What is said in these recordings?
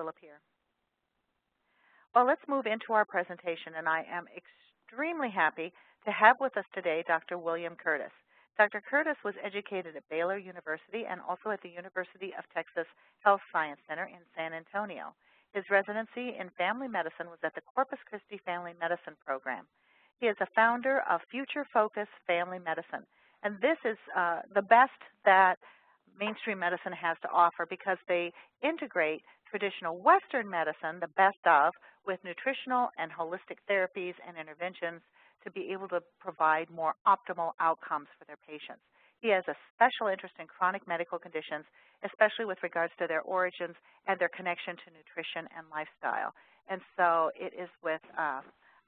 will appear. Well, let's move into our presentation, and I am extremely happy to have with us today Dr. William Curtis. Dr. Curtis was educated at Baylor University and also at the University of Texas Health Science Center in San Antonio. His residency in family medicine was at the Corpus Christi Family Medicine Program. He is a founder of Future Focus Family Medicine, and this is uh, the best that mainstream medicine has to offer because they integrate traditional Western medicine, the best of, with nutritional and holistic therapies and interventions to be able to provide more optimal outcomes for their patients. He has a special interest in chronic medical conditions, especially with regards to their origins and their connection to nutrition and lifestyle. And so it is with uh,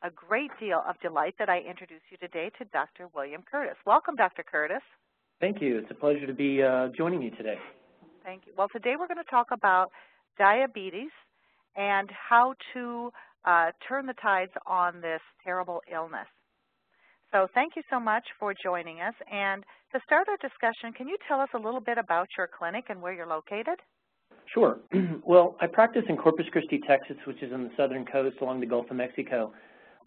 a great deal of delight that I introduce you today to Dr. William Curtis. Welcome, Dr. Curtis. Thank you. It's a pleasure to be uh, joining you today. Thank you. Well, today we're going to talk about diabetes and how to uh, turn the tides on this terrible illness. So thank you so much for joining us. And to start our discussion, can you tell us a little bit about your clinic and where you're located? Sure. well, I practice in Corpus Christi, Texas, which is on the southern coast along the Gulf of Mexico.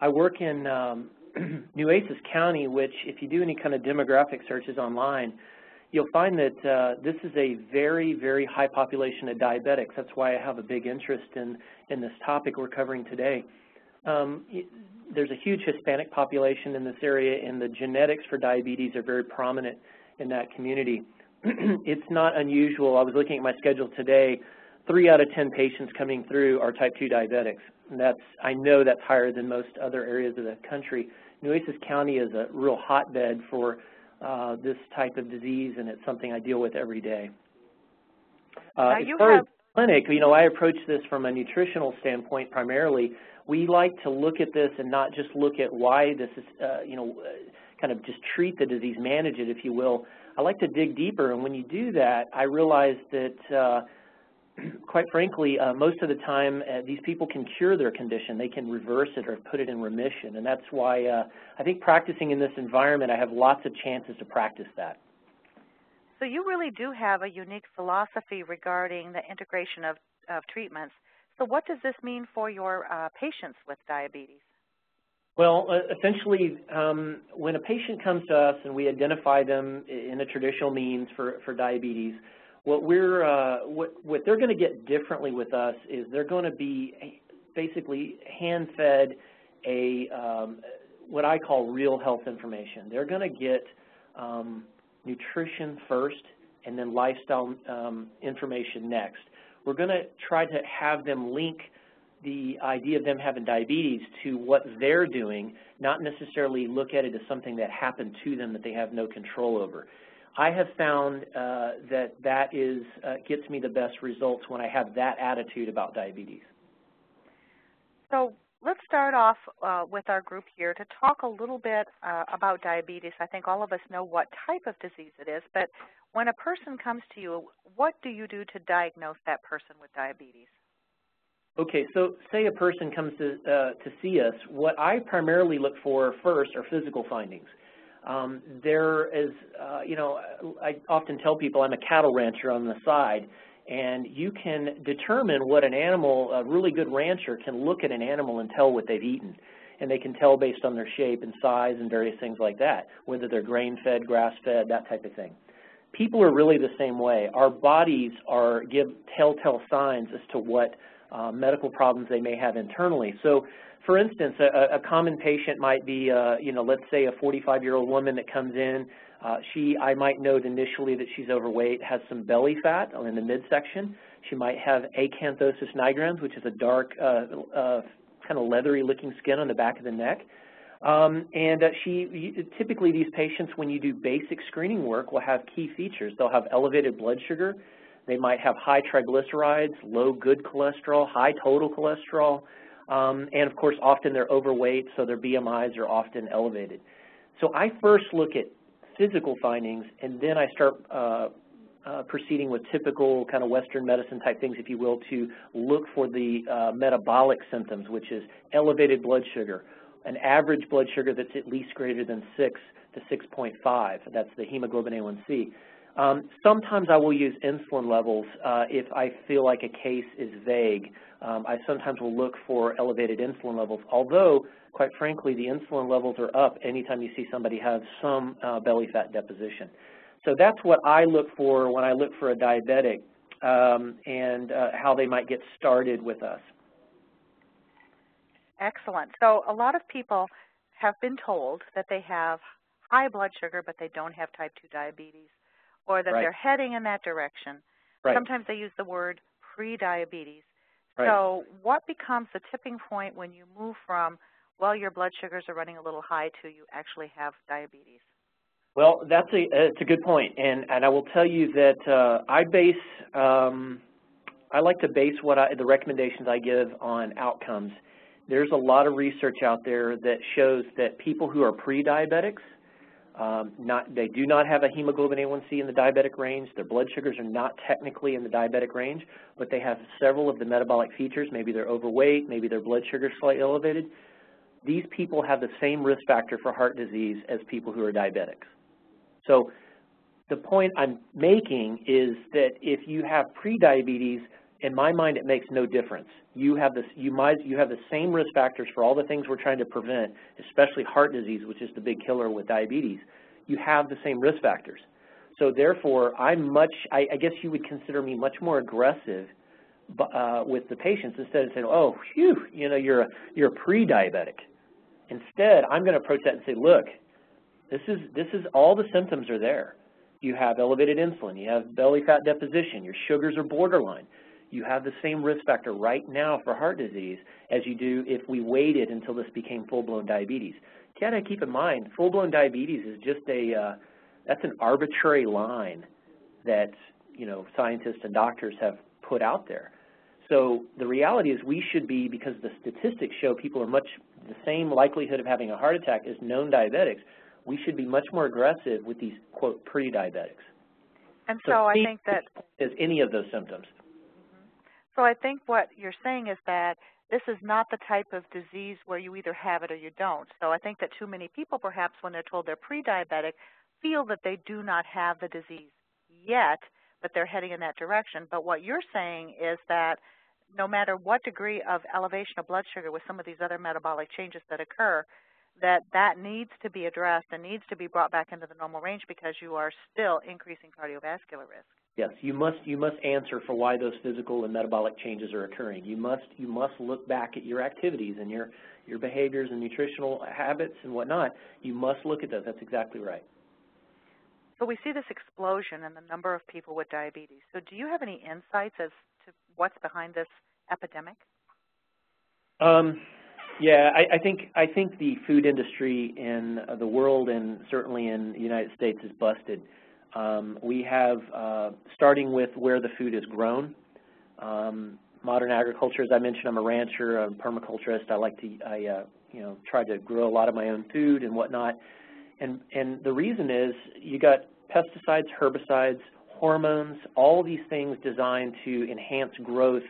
I work in um, Nueces County, which if you do any kind of demographic searches online, you'll find that uh, this is a very, very high population of diabetics. That's why I have a big interest in, in this topic we're covering today. Um, there's a huge Hispanic population in this area, and the genetics for diabetes are very prominent in that community. it's not unusual. I was looking at my schedule today. Three out of 10 patients coming through are type 2 diabetics. And that's, I know that's higher than most other areas of the country. Nueces County is a real hotbed for uh, this type of disease, and it's something I deal with every day. Uh, as far as clinic, you know, I approach this from a nutritional standpoint primarily. We like to look at this and not just look at why this is, uh, you know, uh, kind of just treat the disease, manage it, if you will. I like to dig deeper, and when you do that, I realize that uh, quite frankly, uh, most of the time, uh, these people can cure their condition. They can reverse it or put it in remission. And that's why uh, I think practicing in this environment, I have lots of chances to practice that. So you really do have a unique philosophy regarding the integration of, of treatments. So what does this mean for your uh, patients with diabetes? Well, uh, essentially, um, when a patient comes to us and we identify them in a traditional means for, for diabetes, what we're uh, what what they're going to get differently with us is they're going to be basically hand fed a um, what I call real health information. They're going to get um, nutrition first and then lifestyle um, information next. We're going to try to have them link the idea of them having diabetes to what they're doing, not necessarily look at it as something that happened to them that they have no control over. I have found uh, that that is uh, gets me the best results when I have that attitude about diabetes. So let's start off uh, with our group here to talk a little bit uh, about diabetes. I think all of us know what type of disease it is, but when a person comes to you, what do you do to diagnose that person with diabetes? Okay, so say a person comes to, uh, to see us, what I primarily look for first are physical findings. Um, there is, uh, you know, I often tell people I'm a cattle rancher on the side, and you can determine what an animal, a really good rancher can look at an animal and tell what they've eaten. And they can tell based on their shape and size and various things like that, whether they're grain-fed, grass-fed, that type of thing. People are really the same way. Our bodies are give telltale signs as to what uh, medical problems they may have internally. So for instance, a, a common patient might be, uh, you know, let's say a 45-year-old woman that comes in. Uh, she, I might note initially that she's overweight, has some belly fat in the midsection. She might have acanthosis nigricans, which is a dark, uh, uh, kind of leathery-looking skin on the back of the neck. Um, and uh, she, typically these patients, when you do basic screening work, will have key features. They'll have elevated blood sugar. They might have high triglycerides, low good cholesterol, high total cholesterol. Um, and of course, often they're overweight, so their BMIs are often elevated. So I first look at physical findings, and then I start uh, uh, proceeding with typical kind of Western medicine type things, if you will, to look for the uh, metabolic symptoms, which is elevated blood sugar, an average blood sugar that's at least greater than 6 to 6.5. That's the hemoglobin A1C. Um, sometimes I will use insulin levels uh, if I feel like a case is vague. Um, I sometimes will look for elevated insulin levels, although, quite frankly, the insulin levels are up anytime you see somebody have some uh, belly fat deposition. So that's what I look for when I look for a diabetic um, and uh, how they might get started with us. Excellent. So a lot of people have been told that they have high blood sugar, but they don't have type 2 diabetes, or that right. they're heading in that direction. Right. Sometimes they use the word pre-diabetes. Right. So what becomes the tipping point when you move from, well, your blood sugars are running a little high to you actually have diabetes? Well, that's a it's a good point, and and I will tell you that uh, I base um, I like to base what I, the recommendations I give on outcomes. There's a lot of research out there that shows that people who are pre-diabetics, um, not they do not have a hemoglobin A1C in the diabetic range. Their blood sugars are not technically in the diabetic range, but they have several of the metabolic features. Maybe they're overweight, maybe their blood sugar is slightly elevated. These people have the same risk factor for heart disease as people who are diabetics. So the point I'm making is that if you have prediabetes, in my mind, it makes no difference. You have this, you might, you have the same risk factors for all the things we're trying to prevent, especially heart disease, which is the big killer with diabetes. You have the same risk factors. So therefore, I'm much, I, I guess you would consider me much more aggressive uh, with the patients instead of saying, oh, phew, you know, you're a, you're a pre-diabetic. Instead, I'm going to approach that and say, look, this is, this is all the symptoms are there. You have elevated insulin. You have belly fat deposition. Your sugars are borderline. You have the same risk factor right now for heart disease as you do if we waited until this became full-blown diabetes. You gotta keep in mind, full-blown diabetes is just a, uh, that's an arbitrary line that, you know, scientists and doctors have put out there. So the reality is we should be, because the statistics show people are much the same likelihood of having a heart attack as known diabetics, we should be much more aggressive with these, quote, pre-diabetics. And so, so I think that is any of those symptoms. So I think what you're saying is that this is not the type of disease where you either have it or you don't. So I think that too many people, perhaps when they're told they're pre-diabetic, feel that they do not have the disease yet, but they're heading in that direction. But what you're saying is that no matter what degree of elevation of blood sugar with some of these other metabolic changes that occur, that that needs to be addressed and needs to be brought back into the normal range because you are still increasing cardiovascular risk. Yes, you must you must answer for why those physical and metabolic changes are occurring. You must you must look back at your activities and your your behaviors and nutritional habits and whatnot. You must look at those. That's exactly right. So we see this explosion in the number of people with diabetes. So do you have any insights as to what's behind this epidemic? Um, yeah, I, I think I think the food industry in uh, the world and certainly in the United States is busted. Um, we have, uh, starting with where the food is grown, um, modern agriculture, as I mentioned, I'm a rancher, I'm a permaculturist. I like to, I, uh, you know, try to grow a lot of my own food and whatnot. And, and the reason is you got pesticides, herbicides, hormones, all these things designed to enhance growth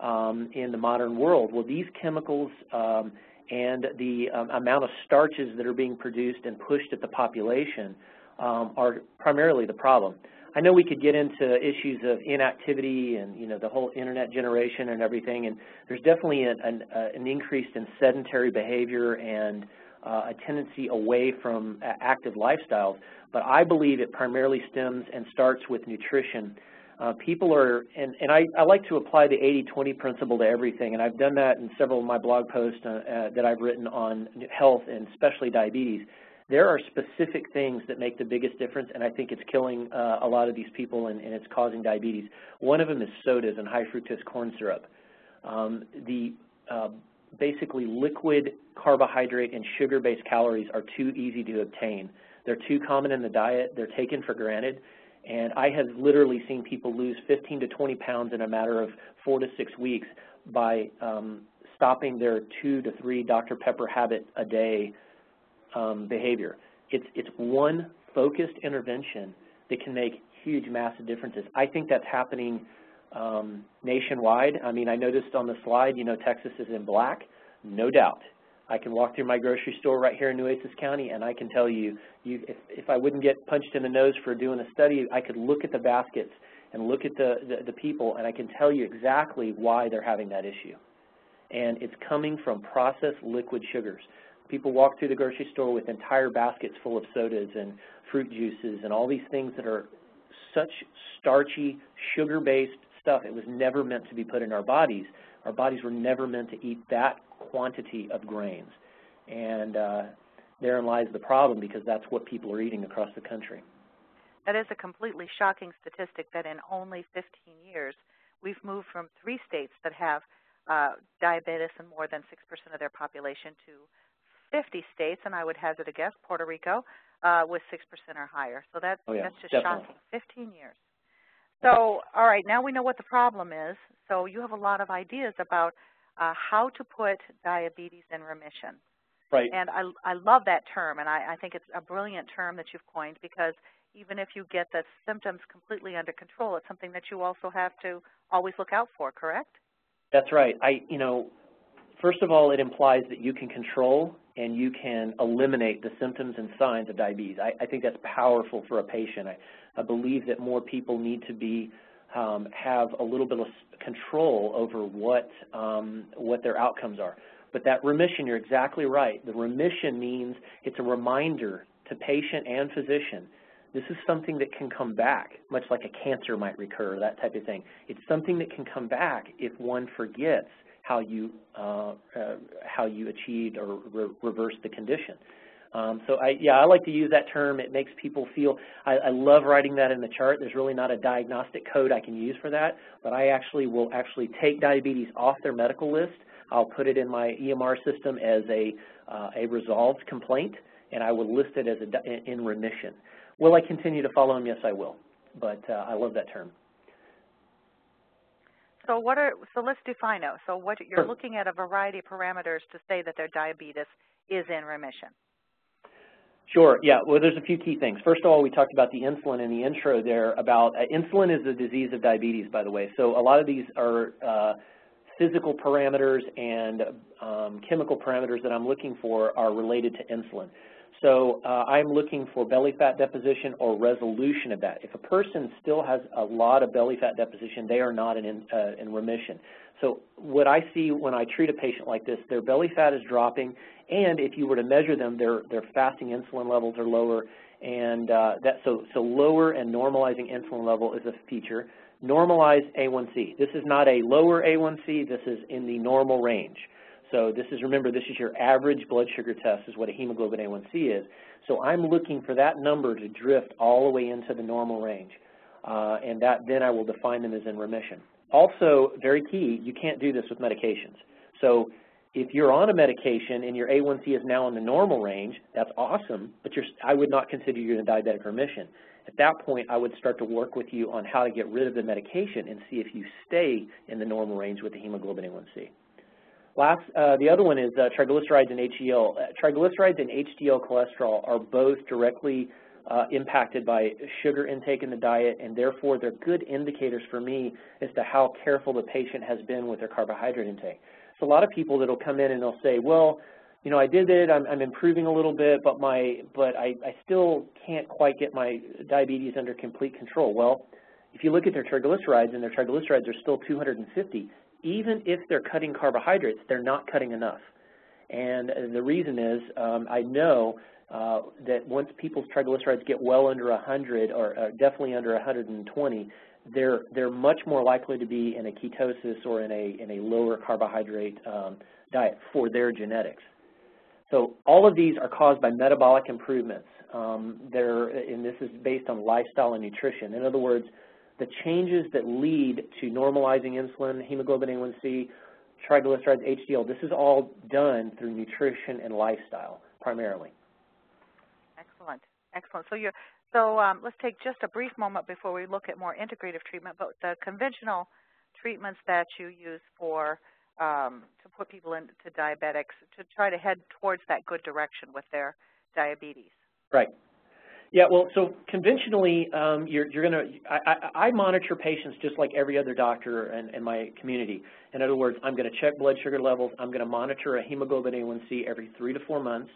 um, in the modern world. Well, these chemicals um, and the um, amount of starches that are being produced and pushed at the population um, are primarily the problem. I know we could get into issues of inactivity and you know the whole internet generation and everything, and there's definitely an, an, uh, an increase in sedentary behavior and uh, a tendency away from active lifestyles. But I believe it primarily stems and starts with nutrition uh, people are, and, and I, I, like to apply the 80-20 principle to everything, and I've done that in several of my blog posts uh, uh, that I've written on health and especially diabetes. There are specific things that make the biggest difference, and I think it's killing uh, a lot of these people and, and, it's causing diabetes. One of them is sodas and high fructose corn syrup. Um, the uh, basically liquid carbohydrate and sugar-based calories are too easy to obtain. They're too common in the diet. They're taken for granted and I have literally seen people lose 15 to 20 pounds in a matter of four to six weeks by um, stopping their two to three Dr. Pepper habit a day um, behavior. It's, it's one focused intervention that can make huge, massive differences. I think that's happening um, nationwide. I mean, I noticed on the slide, you know, Texas is in black, no doubt. I can walk through my grocery store right here in Nueces County, and I can tell you, you if, if I wouldn't get punched in the nose for doing a study, I could look at the baskets and look at the, the, the people, and I can tell you exactly why they're having that issue. And it's coming from processed liquid sugars. People walk through the grocery store with entire baskets full of sodas and fruit juices and all these things that are such starchy, sugar-based stuff. It was never meant to be put in our bodies. Our bodies were never meant to eat that quantity of grains. And uh, therein lies the problem because that's what people are eating across the country. That is a completely shocking statistic that in only 15 years, we've moved from three states that have uh, diabetes in more than 6% of their population to 50 states, and I would hazard a guess, Puerto Rico, uh, with 6% or higher. So that's, oh, yeah, that's just definitely. shocking. 15 years. So, all right, now we know what the problem is. So you have a lot of ideas about uh, how to put diabetes in remission. Right. And I, I love that term, and I, I think it's a brilliant term that you've coined because even if you get the symptoms completely under control, it's something that you also have to always look out for, correct? That's right. I, you know, first of all, it implies that you can control and you can eliminate the symptoms and signs of diabetes. I, I think that's powerful for a patient. I, I believe that more people need to be um, have a little bit of control over what um, what their outcomes are. But that remission, you're exactly right. The remission means it's a reminder to patient and physician. This is something that can come back, much like a cancer might recur, that type of thing. It's something that can come back if one forgets how you uh, uh, how you achieved or re reversed the condition. Um, so I, yeah, I like to use that term. It makes people feel, I, I love writing that in the chart. There's really not a diagnostic code I can use for that, but I actually will actually take diabetes off their medical list. I'll put it in my EMR system as a, uh, a resolved complaint, and I will list it as a, in remission. Will I continue to follow them? Yes, I will, but uh, I love that term. So what are so let's define it. So what you're looking at a variety of parameters to say that their diabetes is in remission. Sure. Yeah. Well, there's a few key things. First of all, we talked about the insulin in the intro there. About uh, insulin is a disease of diabetes, by the way. So a lot of these are uh, physical parameters and um, chemical parameters that I'm looking for are related to insulin. So uh, I'm looking for belly fat deposition or resolution of that. If a person still has a lot of belly fat deposition, they are not in, uh, in remission. So what I see when I treat a patient like this, their belly fat is dropping, and if you were to measure them, their, their fasting insulin levels are lower, and uh, that so, so lower and normalizing insulin level is a feature. Normalize A1C. This is not a lower A1C. This is in the normal range. So this is, remember, this is your average blood sugar test is what a hemoglobin A1C is. So I'm looking for that number to drift all the way into the normal range. Uh, and that then I will define them as in remission. Also, very key, you can't do this with medications. So if you're on a medication and your A1C is now in the normal range, that's awesome, but I would not consider you in diabetic remission. At that point, I would start to work with you on how to get rid of the medication and see if you stay in the normal range with the hemoglobin A1C. Last, uh, the other one is uh, triglycerides and HDL. Uh, triglycerides and HDL cholesterol are both directly uh, impacted by sugar intake in the diet, and therefore they're good indicators for me as to how careful the patient has been with their carbohydrate intake. So a lot of people that will come in and they'll say, well, you know, I did it, I'm, I'm improving a little bit, but my, but I, I still can't quite get my diabetes under complete control. Well, if you look at their triglycerides and their triglycerides are still 250, even if they're cutting carbohydrates, they're not cutting enough. And the reason is um, I know uh, that once people's triglycerides get well under 100 or uh, definitely under 120, they're they're much more likely to be in a ketosis or in a in a lower carbohydrate um, diet for their genetics. So all of these are caused by metabolic improvements. Um, and this is based on lifestyle and nutrition. In other words, the changes that lead to normalizing insulin, hemoglobin A1C, triglycerides, HDL, this is all done through nutrition and lifestyle primarily. Excellent. Excellent. So you're so um, let's take just a brief moment before we look at more integrative treatment, but the conventional treatments that you use for um, to put people into diabetics to try to head towards that good direction with their diabetes. Right. Yeah, well, so conventionally, um, you're, you're going to, I, monitor patients just like every other doctor in, in my community. In other words, I'm going to check blood sugar levels. I'm going to monitor a hemoglobin A1C every three to four months.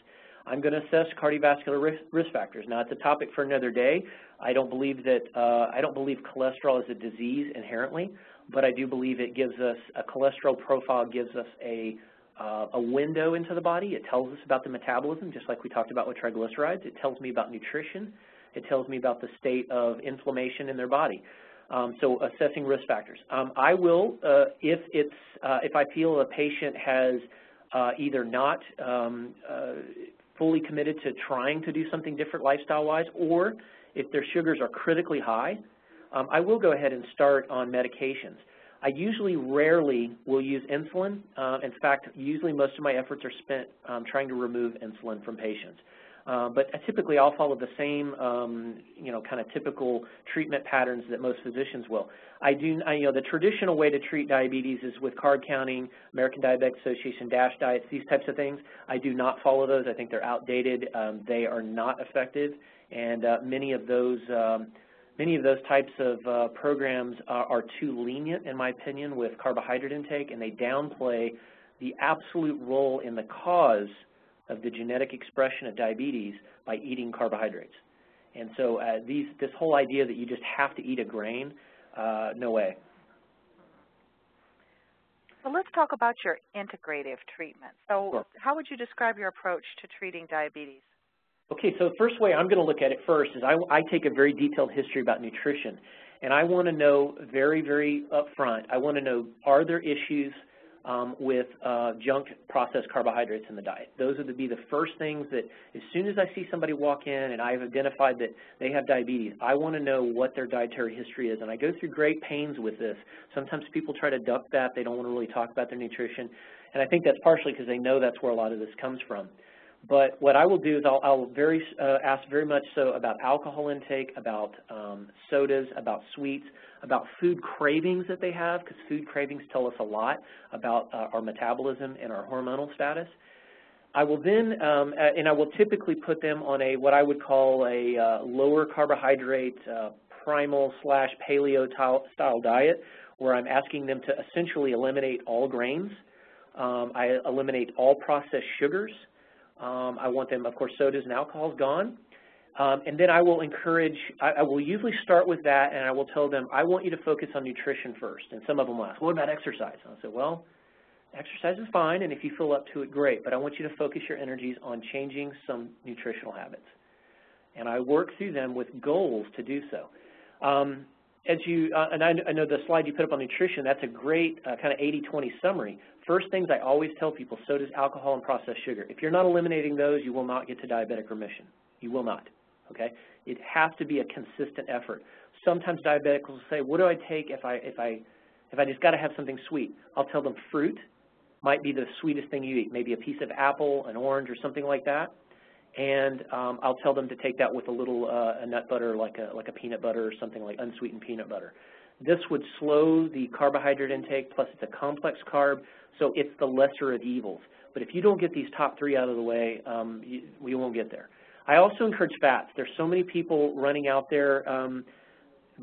I'm going to assess cardiovascular risk, risk factors. Now, it's a topic for another day. I don't believe that, uh, I don't believe cholesterol is a disease inherently, but I do believe it gives us, a cholesterol profile gives us a uh, a window into the body. It tells us about the metabolism, just like we talked about with triglycerides. It tells me about nutrition. It tells me about the state of inflammation in their body. Um, so assessing risk factors. Um, I will, uh, if it's, uh, if I feel a patient has uh, either not um, uh, fully committed to trying to do something different lifestyle-wise, or if their sugars are critically high, um, I will go ahead and start on medications. I usually rarely will use insulin. Uh, in fact, usually most of my efforts are spent um, trying to remove insulin from patients. Uh, but I typically I'll follow the same, um, you know, kind of typical treatment patterns that most physicians will. I do, I, you know, the traditional way to treat diabetes is with carb counting, American Diabetic Association DASH diets, these types of things. I do not follow those. I think they're outdated. Um, they are not effective, and uh, many of those um, Many of those types of uh, programs are, are too lenient, in my opinion, with carbohydrate intake, and they downplay the absolute role in the cause of the genetic expression of diabetes by eating carbohydrates. And so uh, these, this whole idea that you just have to eat a grain, uh, no way. So let's talk about your integrative treatment. So sure. how would you describe your approach to treating diabetes? Okay, so the first way I'm going to look at it first is I, I take a very detailed history about nutrition, and I want to know very, very upfront, I want to know are there issues um, with uh, junk processed carbohydrates in the diet. Those would be the first things that as soon as I see somebody walk in and I've identified that they have diabetes, I want to know what their dietary history is. And I go through great pains with this. Sometimes people try to duck that. They don't want to really talk about their nutrition. And I think that's partially because they know that's where a lot of this comes from. But what I will do is I'll, I'll very, uh, ask very much so about alcohol intake, about um, sodas, about sweets, about food cravings that they have, because food cravings tell us a lot about uh, our metabolism and our hormonal status. I will then, um, and I will typically put them on a what I would call a uh, lower carbohydrate uh, primal slash paleo style diet, where I'm asking them to essentially eliminate all grains. Um, I eliminate all processed sugars. Um, I want them, of course, sodas and alcohols gone. Um, and then I will encourage, I, I, will usually start with that and I will tell them, I want you to focus on nutrition first. And some of them will ask, what about exercise? And I'll say, well, exercise is fine and if you feel up to it, great. But I want you to focus your energies on changing some nutritional habits. And I work through them with goals to do so. Um, as you, uh, and I, I, know the slide you put up on nutrition, that's a great uh, kind of 80-20 summary. First things I always tell people, so does alcohol and processed sugar. If you're not eliminating those, you will not get to diabetic remission. You will not, okay? It has to be a consistent effort. Sometimes diabetics will say, what do I take if I, if I, if I just got to have something sweet? I'll tell them fruit might be the sweetest thing you eat, maybe a piece of apple, an orange, or something like that and um, I'll tell them to take that with a little uh, a nut butter, like a like a peanut butter or something like unsweetened peanut butter. This would slow the carbohydrate intake, plus it's a complex carb, so it's the lesser of evils. But if you don't get these top three out of the way, um, you, we won't get there. I also encourage fats. There's so many people running out there um,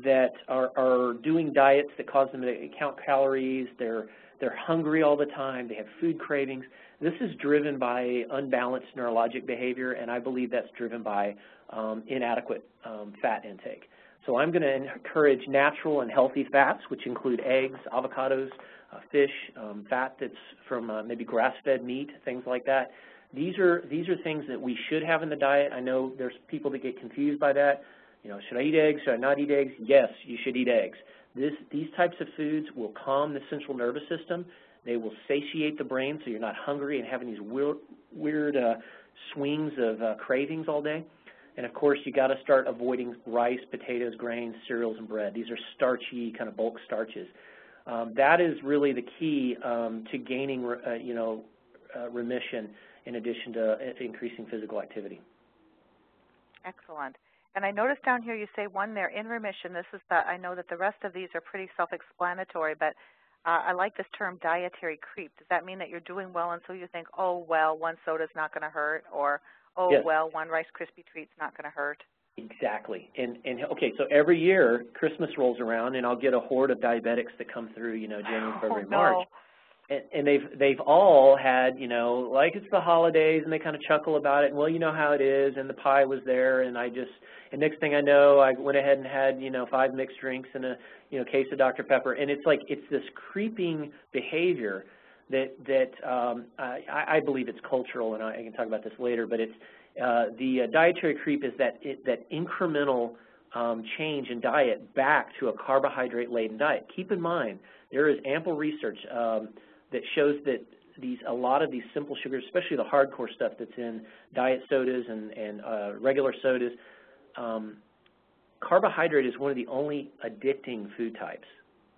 that are, are doing diets that cause them to count calories. They're they're hungry all the time. They have food cravings. This is driven by unbalanced neurologic behavior, and I believe that's driven by um, inadequate um, fat intake. So I'm going to encourage natural and healthy fats, which include eggs, avocados, uh, fish, um, fat that's from uh, maybe grass-fed meat, things like that. These are these are things that we should have in the diet. I know there's people that get confused by that. You know, should I eat eggs? Should I not eat eggs? Yes, you should eat eggs. This, these types of foods will calm the central nervous system. They will satiate the brain so you're not hungry and having these weird, weird uh, swings of uh, cravings all day. And of course, you got to start avoiding rice, potatoes, grains, cereals, and bread. These are starchy, kind of bulk starches. Um, that is really the key um, to gaining, uh, you know, uh, remission in addition to uh, increasing physical activity. Excellent. And I noticed down here you say one there, in remission. This is the, I know that the rest of these are pretty self-explanatory, but uh, I like this term dietary creep. Does that mean that you're doing well and so you think, oh, well, one soda's not going to hurt, or, oh, yes. well, one Rice Krispie treat's not going to hurt? Exactly. And, and okay, so every year Christmas rolls around and I'll get a horde of diabetics that come through, you know, January, February, oh, no. March. And, and they've they've all had, you know, like it's the holidays and they kind of chuckle about it and well, you know how it is and the pie was there and I just and next thing I know, I went ahead and had, you know, five mixed drinks and a, you know, case of Dr. Pepper and it's like it's this creeping behavior that that um, I, I believe it's cultural and I, I can talk about this later, but it's uh, the uh, dietary creep is that, it, that incremental um, change in diet back to a carbohydrate-laden diet. Keep in mind, there is ample research um, that shows that these a lot of these simple sugars, especially the hardcore stuff that's in diet sodas and, and uh, regular sodas, um, carbohydrate is one of the only addicting food types,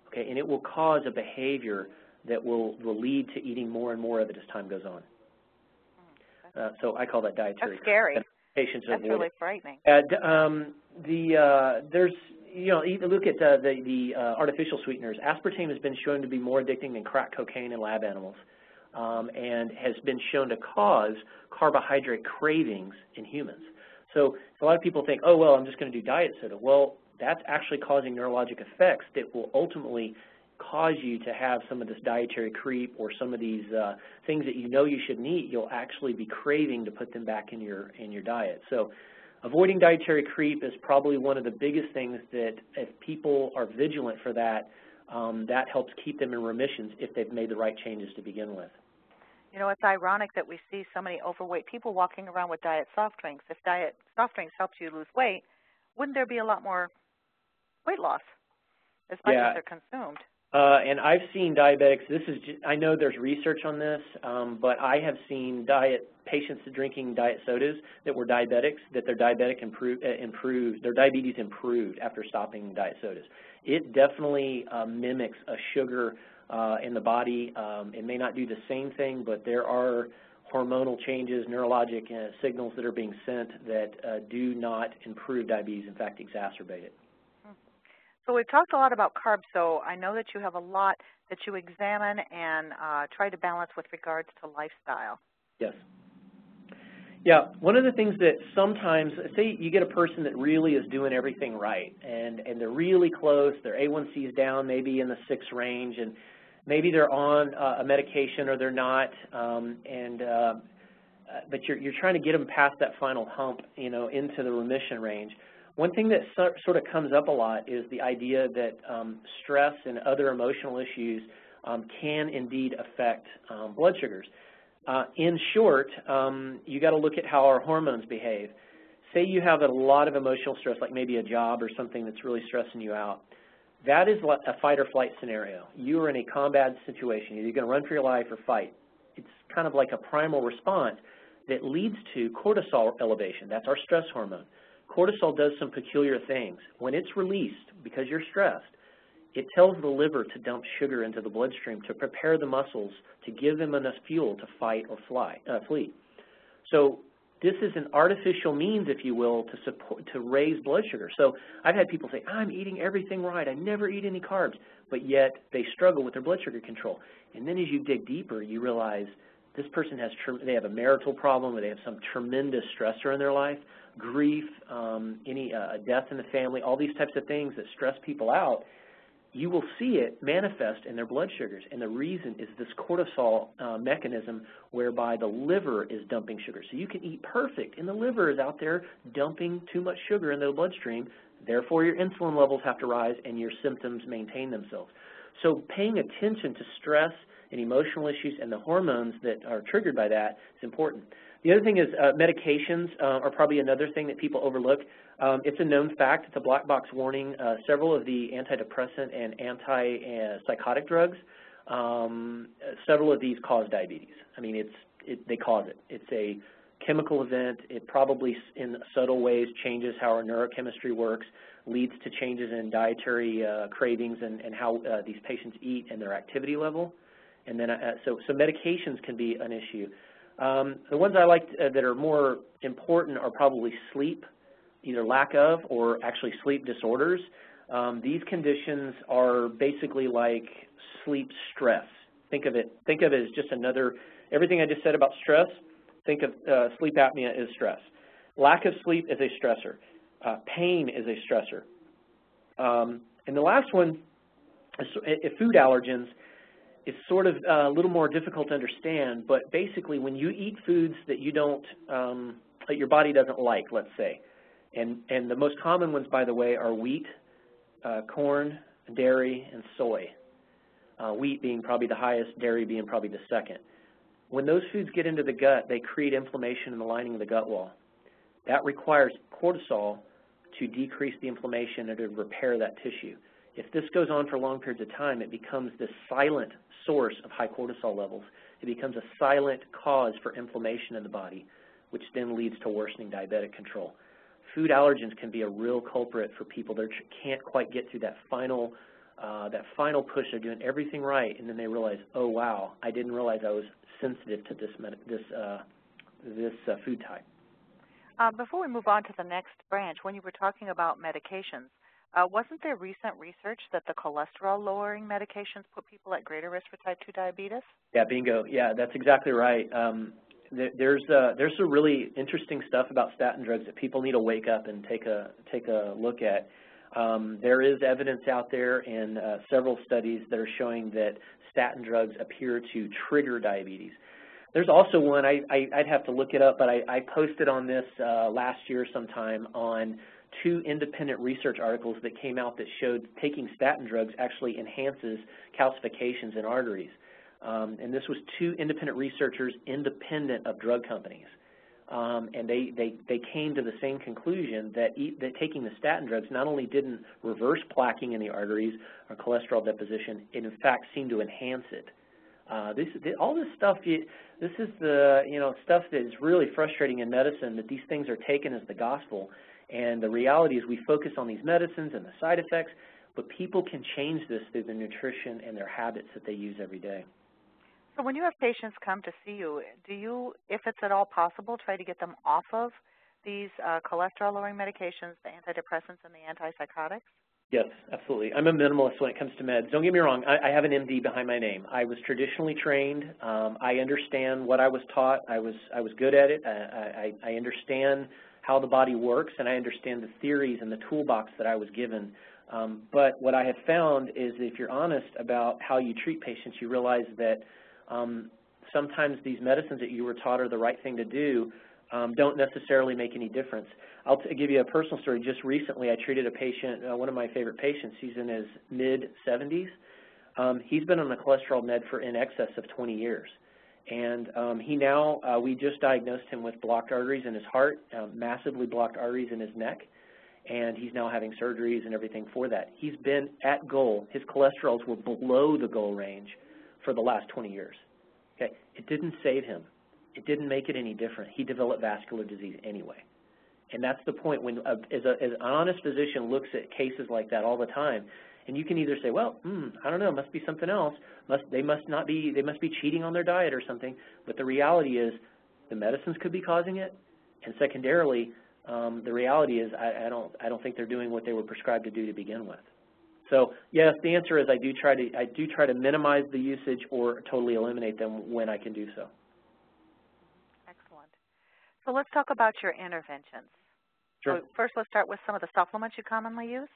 okay, and it will cause a behavior that will, will lead to eating more and more of it as time goes on. Uh, so I call that dietary. That's scary. Patients That's really it. frightening. And um, the uh, there's you know even look at uh, the the uh, artificial sweeteners. Aspartame has been shown to be more addicting than crack cocaine in lab animals, um, and has been shown to cause carbohydrate cravings in humans. So a lot of people think, oh well, I'm just going to do diet soda. Well, that's actually causing neurologic effects that will ultimately cause you to have some of this dietary creep or some of these uh, things that you know you shouldn't eat, you'll actually be craving to put them back in your in your diet. So avoiding dietary creep is probably one of the biggest things that if people are vigilant for that, um, that helps keep them in remissions if they've made the right changes to begin with. You know, it's ironic that we see so many overweight people walking around with diet soft drinks. If diet soft drinks helps you lose weight, wouldn't there be a lot more weight loss as much yeah. as they're consumed? Uh, and I've seen diabetics, this is, just, I know there's research on this, um, but I have seen diet patients drinking diet sodas that were diabetics, that their diabetic improve, uh, improved, their diabetes improved after stopping diet sodas. It definitely uh, mimics a sugar uh, in the body. Um, it may not do the same thing, but there are hormonal changes, neurologic uh, signals that are being sent that uh, do not improve diabetes, in fact, exacerbate it. So we've talked a lot about carbs, so I know that you have a lot that you examine and uh, try to balance with regards to lifestyle. Yes. Yeah, one of the things that sometimes, say you get a person that really is doing everything right, and, and they're really close, their A1C is down maybe in the six range, and maybe they're on uh, a medication or they're not, um, and uh, but you're, you're trying to get them past that final hump, you know, into the remission range. One thing that sort of comes up a lot is the idea that um, stress and other emotional issues um, can indeed affect um, blood sugars. Uh, in short, um, you got to look at how our hormones behave. Say you have a lot of emotional stress, like maybe a job or something that's really stressing you out. That is a fight or flight scenario. You are in a combat situation. You're going to run for your life or fight. It's kind of like a primal response that leads to cortisol elevation. That's our stress hormone cortisol does some peculiar things. When it's released, because you're stressed, it tells the liver to dump sugar into the bloodstream to prepare the muscles to give them enough fuel to fight or fly, uh, flee. So this is an artificial means, if you will, to support to raise blood sugar. So I've had people say, I'm eating everything right. I never eat any carbs, but yet they struggle with their blood sugar control. And then as you dig deeper, you realize this person has they have a marital problem or they have some tremendous stressor in their life grief, um, any uh, death in the family, all these types of things that stress people out, you will see it manifest in their blood sugars. And the reason is this cortisol uh, mechanism whereby the liver is dumping sugar. So you can eat perfect, and the liver is out there dumping too much sugar in the bloodstream. Therefore, your insulin levels have to rise and your symptoms maintain themselves. So paying attention to stress and emotional issues and the hormones that are triggered by that is important. The other thing is uh, medications uh, are probably another thing that people overlook. Um, it's a known fact. It's a black box warning. Uh, several of the antidepressant and antipsychotic drugs, um, several of these cause diabetes. I mean, it's it, they cause it. It's a chemical event. It probably, in subtle ways, changes how our neurochemistry works, leads to changes in dietary uh, cravings and, and how uh, these patients eat and their activity level. And then, uh, so, so medications can be an issue. Um, the ones I like uh, that are more important are probably sleep, either lack of or actually sleep disorders. Um, these conditions are basically like sleep stress. Think of it. Think of it as just another. Everything I just said about stress. Think of uh, sleep apnea as stress. Lack of sleep is a stressor. Uh, pain is a stressor. Um, and the last one, is, food allergens, is sort of uh, a little more difficult to understand, but basically when you eat foods that you don't, um, that your body doesn't like, let's say, and, and the most common ones, by the way, are wheat, uh, corn, dairy, and soy. Uh, wheat being probably the highest, dairy being probably the second. When those foods get into the gut, they create inflammation in the lining of the gut wall. That requires cortisol to decrease the inflammation and to repair that tissue. If this goes on for long periods of time, it becomes this silent source of high cortisol levels. It becomes a silent cause for inflammation in the body, which then leads to worsening diabetic control. Food allergens can be a real culprit for people that can't quite get through that final uh, that final push. They're doing everything right, and then they realize, oh wow, I didn't realize I was sensitive to this this uh, this uh, food type. Uh, before we move on to the next branch, when you were talking about medications, uh, wasn't there recent research that the cholesterol-lowering medications put people at greater risk for type 2 diabetes? Yeah, bingo. Yeah, that's exactly right. Um, there's uh, there's some really interesting stuff about statin drugs that people need to wake up and take a take a look at. Um, there is evidence out there in uh, several studies that are showing that statin drugs appear to trigger diabetes. There's also one, I, I, would have to look it up, but I, I posted on this uh, last year sometime on two independent research articles that came out that showed taking statin drugs actually enhances calcifications in arteries. Um, and this was two independent researchers independent of drug companies. Um, and they, they, they came to the same conclusion that, eat, that taking the statin drugs not only didn't reverse plaquing in the arteries or cholesterol deposition, it in fact seemed to enhance it. Uh, this, all this stuff, you, this is the you know stuff that is really frustrating in medicine that these things are taken as the gospel, and the reality is we focus on these medicines and the side effects, but people can change this through their nutrition and their habits that they use every day. So when you have patients come to see you, do you, if it's at all possible, try to get them off of these uh, cholesterol-lowering medications, the antidepressants and the antipsychotics? Yes, absolutely. I'm a minimalist when it comes to meds. Don't get me wrong, I, I have an MD behind my name. I was traditionally trained. Um, I understand what I was taught. I was, I was good at it. I, I, I understand how the body works, and I understand the theories and the toolbox that I was given. Um, but what I have found is if you're honest about how you treat patients, you realize that um, sometimes these medicines that you were taught are the right thing to do um, don't necessarily make any difference. I'll give you a personal story. Just recently, I treated a patient, uh, one of my favorite patients. He's in his mid-70s. Um, he's been on a cholesterol med for in excess of 20 years. And um, he now, uh, we just diagnosed him with blocked arteries in his heart, uh, massively blocked arteries in his neck, and he's now having surgeries and everything for that. He's been at goal. His cholesterols were below the goal range for the last 20 years. Okay, It didn't save him. It didn't make it any different. He developed vascular disease anyway. And that's the point when, uh, as, a, as an honest physician looks at cases like that all the time, and you can either say, well, hmm, I don't know, must be something else. Must, they must not be, they must be cheating on their diet or something. But the reality is the medicines could be causing it. And secondarily, um, the reality is I, I, don't, I don't think they're doing what they were prescribed to do to begin with. So yes, the answer is I do try to, I do try to minimize the usage or totally eliminate them when I can do so. Excellent. So let's talk about your interventions. Sure. So first, let's start with some of the supplements you commonly use.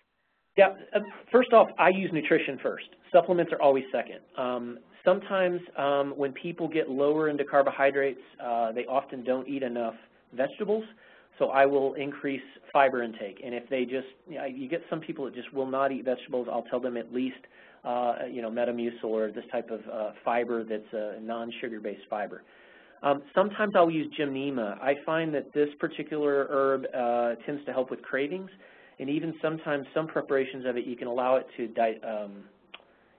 Yeah, uh, first off, I use nutrition first. Supplements are always second. Um, sometimes um, when people get lower into carbohydrates, uh, they often don't eat enough vegetables, so I will increase fiber intake. And if they just, you, know, you get some people that just will not eat vegetables, I'll tell them at least, uh, you know, Metamucil or this type of uh, fiber that's a non-sugar-based fiber. Um, sometimes I'll use gymnema. I find that this particular herb uh, tends to help with cravings, and even sometimes some preparations of it, you can allow it to, um,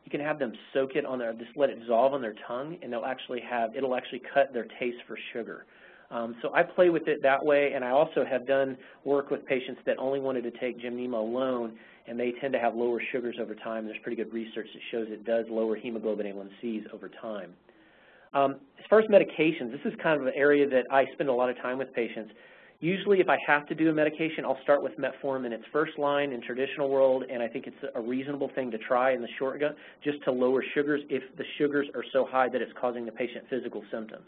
you can have them soak it on their, just let it dissolve on their tongue, and they'll actually have, it'll actually cut their taste for sugar. Um, so I play with it that way, and I also have done work with patients that only wanted to take gymnema alone, and they tend to have lower sugars over time. There's pretty good research that shows it does lower hemoglobin A1Cs over time. Um, as far as medications, this is kind of an area that I spend a lot of time with patients. Usually if I have to do a medication, I'll start with metformin in its first line in traditional world, and I think it's a reasonable thing to try in the short run just to lower sugars if the sugars are so high that it's causing the patient physical symptoms.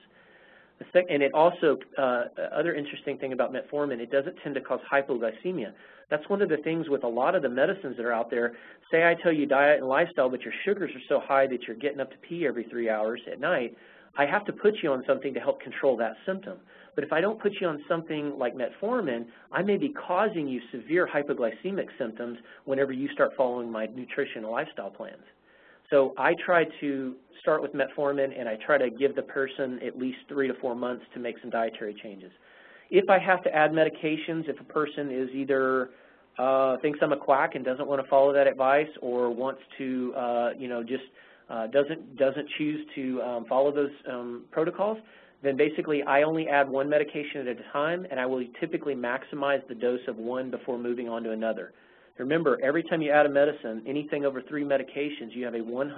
And it also, uh, other interesting thing about metformin, it doesn't tend to cause hypoglycemia. That's one of the things with a lot of the medicines that are out there. Say I tell you diet and lifestyle, but your sugars are so high that you're getting up to pee every three hours at night. I have to put you on something to help control that symptom. But if I don't put you on something like metformin, I may be causing you severe hypoglycemic symptoms whenever you start following my nutrition lifestyle plans. So I try to start with metformin and I try to give the person at least three to four months to make some dietary changes. If I have to add medications, if a person is either uh, thinks I'm a quack and doesn't want to follow that advice or wants to, uh, you know, just uh, doesn't doesn't choose to um, follow those um, protocols, then basically I only add one medication at a time and I will typically maximize the dose of one before moving on to another. Remember, every time you add a medicine, anything over three medications, you have a 100%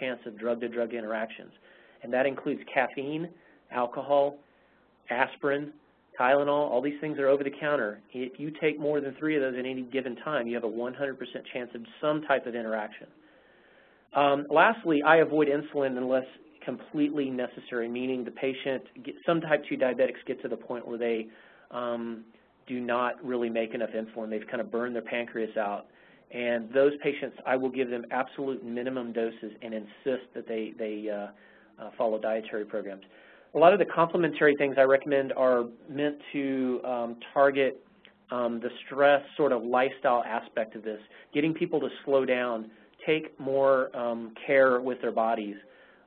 chance of drug-to-drug -drug interactions. And that includes caffeine, alcohol, aspirin, Tylenol, all these things are over the counter. If you take more than three of those at any given time, you have a 100% chance of some type of interaction. Um, lastly, I avoid insulin unless completely necessary, meaning the patient, some type 2 diabetics get to the point where they um, do not really make enough insulin. They've kind of burned their pancreas out. And those patients, I will give them absolute minimum doses and insist that they, they uh, uh, follow dietary programs. A lot of the complementary things I recommend are meant to um, target um, the stress sort of lifestyle aspect of this, getting people to slow down, take more um, care with their bodies.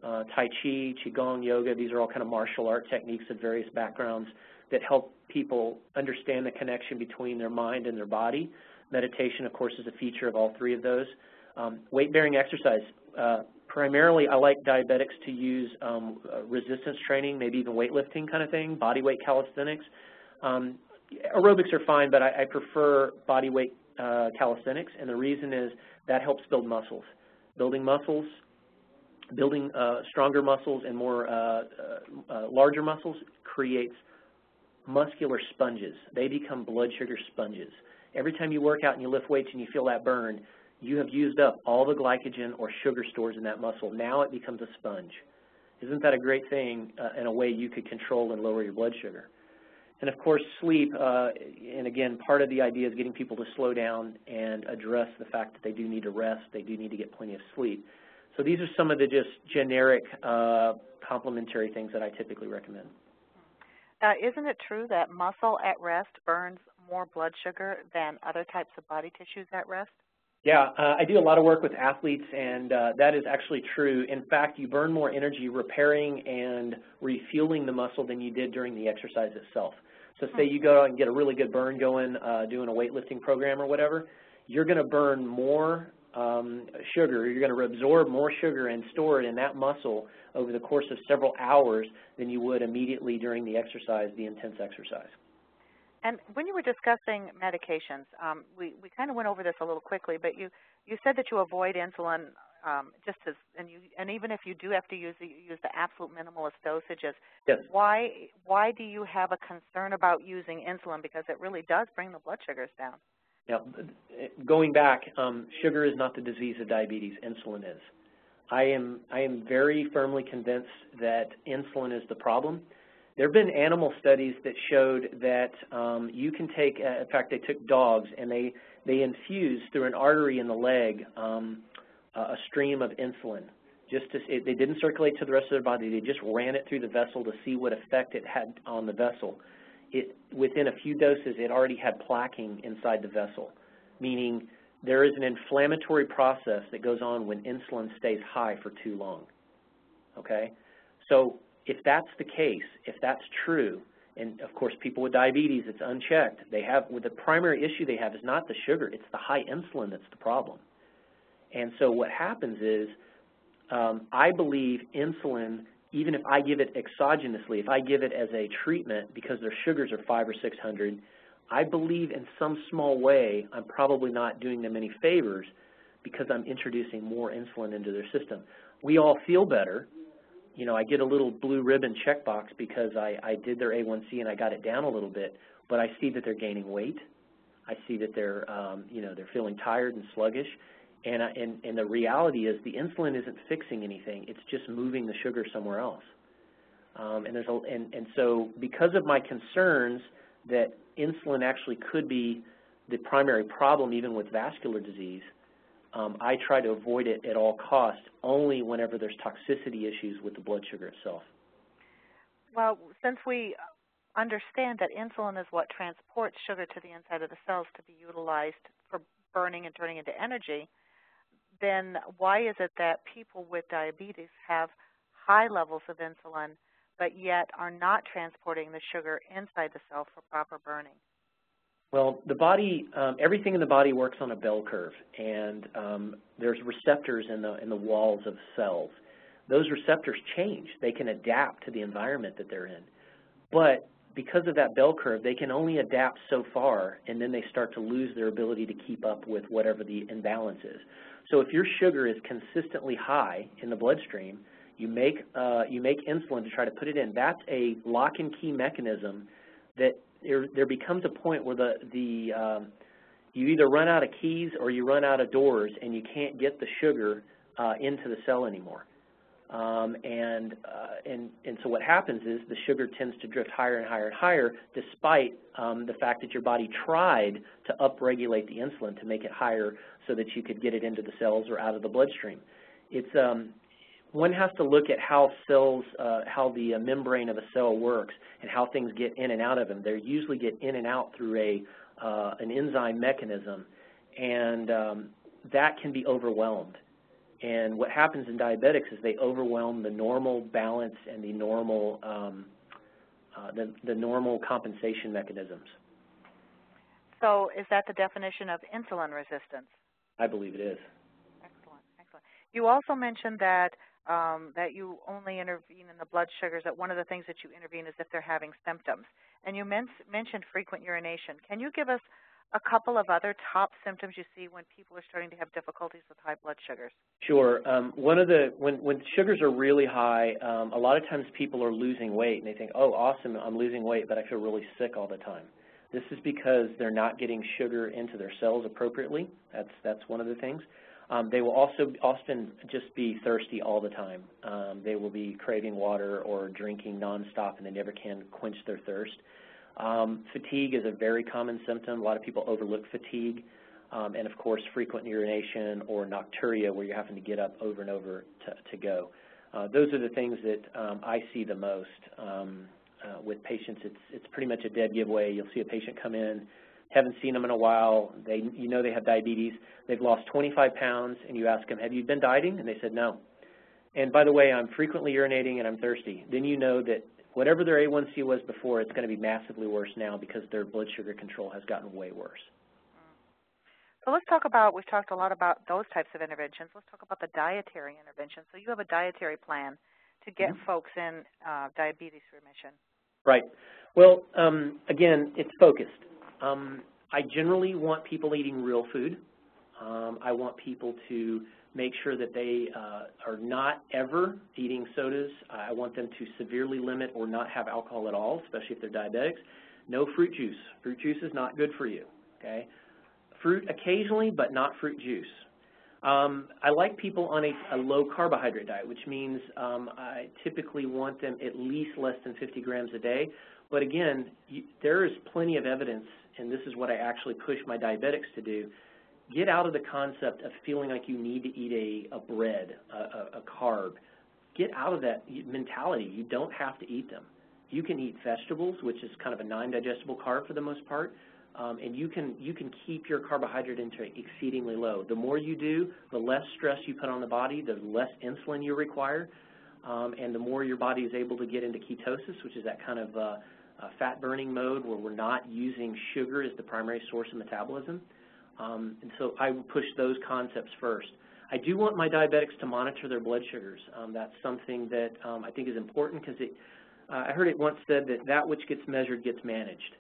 Uh, tai Chi, Qigong, Yoga, these are all kind of martial art techniques of various backgrounds that help people understand the connection between their mind and their body. Meditation, of course, is a feature of all three of those. Um, Weight-bearing exercise. Uh, primarily, I like diabetics to use um, uh, resistance training, maybe even weightlifting kind of thing, body weight calisthenics. Um, aerobics are fine, but I, I prefer body weight uh, calisthenics, and the reason is that helps build muscles. Building muscles, building uh, stronger muscles and more uh, uh, uh larger muscles creates muscular sponges. They become blood sugar sponges. Every time you work out and you lift weights and you feel that burn, you have used up all the glycogen or sugar stores in that muscle. Now it becomes a sponge. Isn't that a great thing uh, in a way you could control and lower your blood sugar? And of course, sleep, uh, and again, part of the idea is getting people to slow down and address the fact that they do need to rest, they do need to get plenty of sleep. So these are some of the just generic uh, complementary things that I typically recommend. Uh, isn't it true that muscle at rest burns more blood sugar than other types of body tissues at rest? Yeah, uh, I do a lot of work with athletes, and uh, that is actually true. In fact, you burn more energy repairing and refueling the muscle than you did during the exercise itself. So say you go out and get a really good burn going uh, doing a weightlifting program or whatever, you're going to burn more um, sugar. You're going to absorb more sugar and store it in that muscle over the course of several hours than you would immediately during the exercise, the intense exercise. And when you were discussing medications, um, we, we kind of went over this a little quickly, but you, you said that you avoid insulin um, just as, and, you, and even if you do have to use you use the absolute minimalist dosages. Yes. Why, why do you have a concern about using insulin? Because it really does bring the blood sugars down. Now, going back, um, sugar is not the disease of diabetes. Insulin is. I am, I am very firmly convinced that insulin is the problem. There have been animal studies that showed that um, you can take, uh, in fact, they took dogs and they, they infused through an artery in the leg um, a stream of insulin. Just to, it, they didn't circulate to the rest of their body. They just ran it through the vessel to see what effect it had on the vessel it, within a few doses, it already had plaquing inside the vessel, meaning there is an inflammatory process that goes on when insulin stays high for too long, okay? So if that's the case, if that's true, and of course people with diabetes, it's unchecked, they have, well, the primary issue they have is not the sugar, it's the high insulin that's the problem. And so what happens is, um, I believe insulin even if I give it exogenously, if I give it as a treatment because their sugars are five or 600, I believe in some small way I'm probably not doing them any favors because I'm introducing more insulin into their system. We all feel better. You know, I get a little blue ribbon checkbox because I, I did their A1C and I got it down a little bit, but I see that they're gaining weight. I see that they're, um, you know, they're feeling tired and sluggish. And, uh, and, and the reality is the insulin isn't fixing anything. It's just moving the sugar somewhere else. Um, and, there's a, and, and so because of my concerns that insulin actually could be the primary problem even with vascular disease, um, I try to avoid it at all costs only whenever there's toxicity issues with the blood sugar itself. Well, since we understand that insulin is what transports sugar to the inside of the cells to be utilized for burning and turning into energy, then why is it that people with diabetes have high levels of insulin but yet are not transporting the sugar inside the cell for proper burning? Well, the body, um, everything in the body works on a bell curve, and um, there's receptors in the in the walls of cells. Those receptors change; they can adapt to the environment that they're in. But because of that bell curve, they can only adapt so far, and then they start to lose their ability to keep up with whatever the imbalance is. So if your sugar is consistently high in the bloodstream, you make uh, you make insulin to try to put it in. That's a lock and key mechanism that there, there becomes a point where the, the um, you either run out of keys or you run out of doors and you can't get the sugar uh, into the cell anymore. Um, and, uh, and, and so what happens is the sugar tends to drift higher and higher and higher despite um, the fact that your body tried to upregulate the insulin to make it higher so that you could get it into the cells or out of the bloodstream. It's, um, one has to look at how cells, uh, how the uh, membrane of a cell works and how things get in and out of them. They usually get in and out through a, uh, an enzyme mechanism, and um, that can be overwhelmed. And what happens in diabetics is they overwhelm the normal balance and the normal, um, uh, the, the normal compensation mechanisms. So is that the definition of insulin resistance? I believe it is. Excellent, excellent. You also mentioned that um, that you only intervene in the blood sugars, that one of the things that you intervene is if they're having symptoms. And you men mentioned frequent urination. Can you give us a couple of other top symptoms you see when people are starting to have difficulties with high blood sugars? Sure. Um, one of the when when sugars are really high, um, a lot of times people are losing weight and they think, "Oh, awesome, I'm losing weight, but I feel really sick all the time." This is because they're not getting sugar into their cells appropriately. That's that's one of the things. Um, they will also often just be thirsty all the time. Um, they will be craving water or drinking nonstop, and they never can quench their thirst. Um, fatigue is a very common symptom. A lot of people overlook fatigue. Um, and, of course, frequent urination or nocturia where you're having to get up over and over to, to go. Uh, those are the things that um, I see the most um, uh, with patients. It's, it's pretty much a dead giveaway. You'll see a patient come in, haven't seen them in a while, they, you know they have diabetes, they've lost 25 pounds, and you ask them, have you been dieting? And they said, no. And by the way, I'm frequently urinating and I'm thirsty. Then you know that whatever their A1C was before, it's going to be massively worse now because their blood sugar control has gotten way worse. So let's talk about, we've talked a lot about those types of interventions. Let's talk about the dietary intervention. So you have a dietary plan to get mm -hmm. folks in uh, diabetes remission. Right. Well, um, again, it's focused. Um, I generally want people eating real food. Um, I want people to make sure that they uh, are not ever eating sodas. I want them to severely limit or not have alcohol at all, especially if they're diabetics. No fruit juice. Fruit juice is not good for you, okay? Fruit occasionally, but not fruit juice. Um, I like people on a, a, low carbohydrate diet, which means um, I typically want them at least less than 50 grams a day. But again, you, there is plenty of evidence and this is what I actually push my diabetics to do, get out of the concept of feeling like you need to eat a, a bread, a, a, a carb. Get out of that mentality. You don't have to eat them. You can eat vegetables, which is kind of a non-digestible carb for the most part, um, and you can you can keep your carbohydrate intake exceedingly low. The more you do, the less stress you put on the body, the less insulin you require, um, and the more your body is able to get into ketosis, which is that kind of uh, uh, fat burning mode where we're not using sugar as the primary source of metabolism. Um, and so I push those concepts first. I do want my diabetics to monitor their blood sugars. Um, that's something that um, I think is important because uh, I heard it once said that that which gets measured gets managed.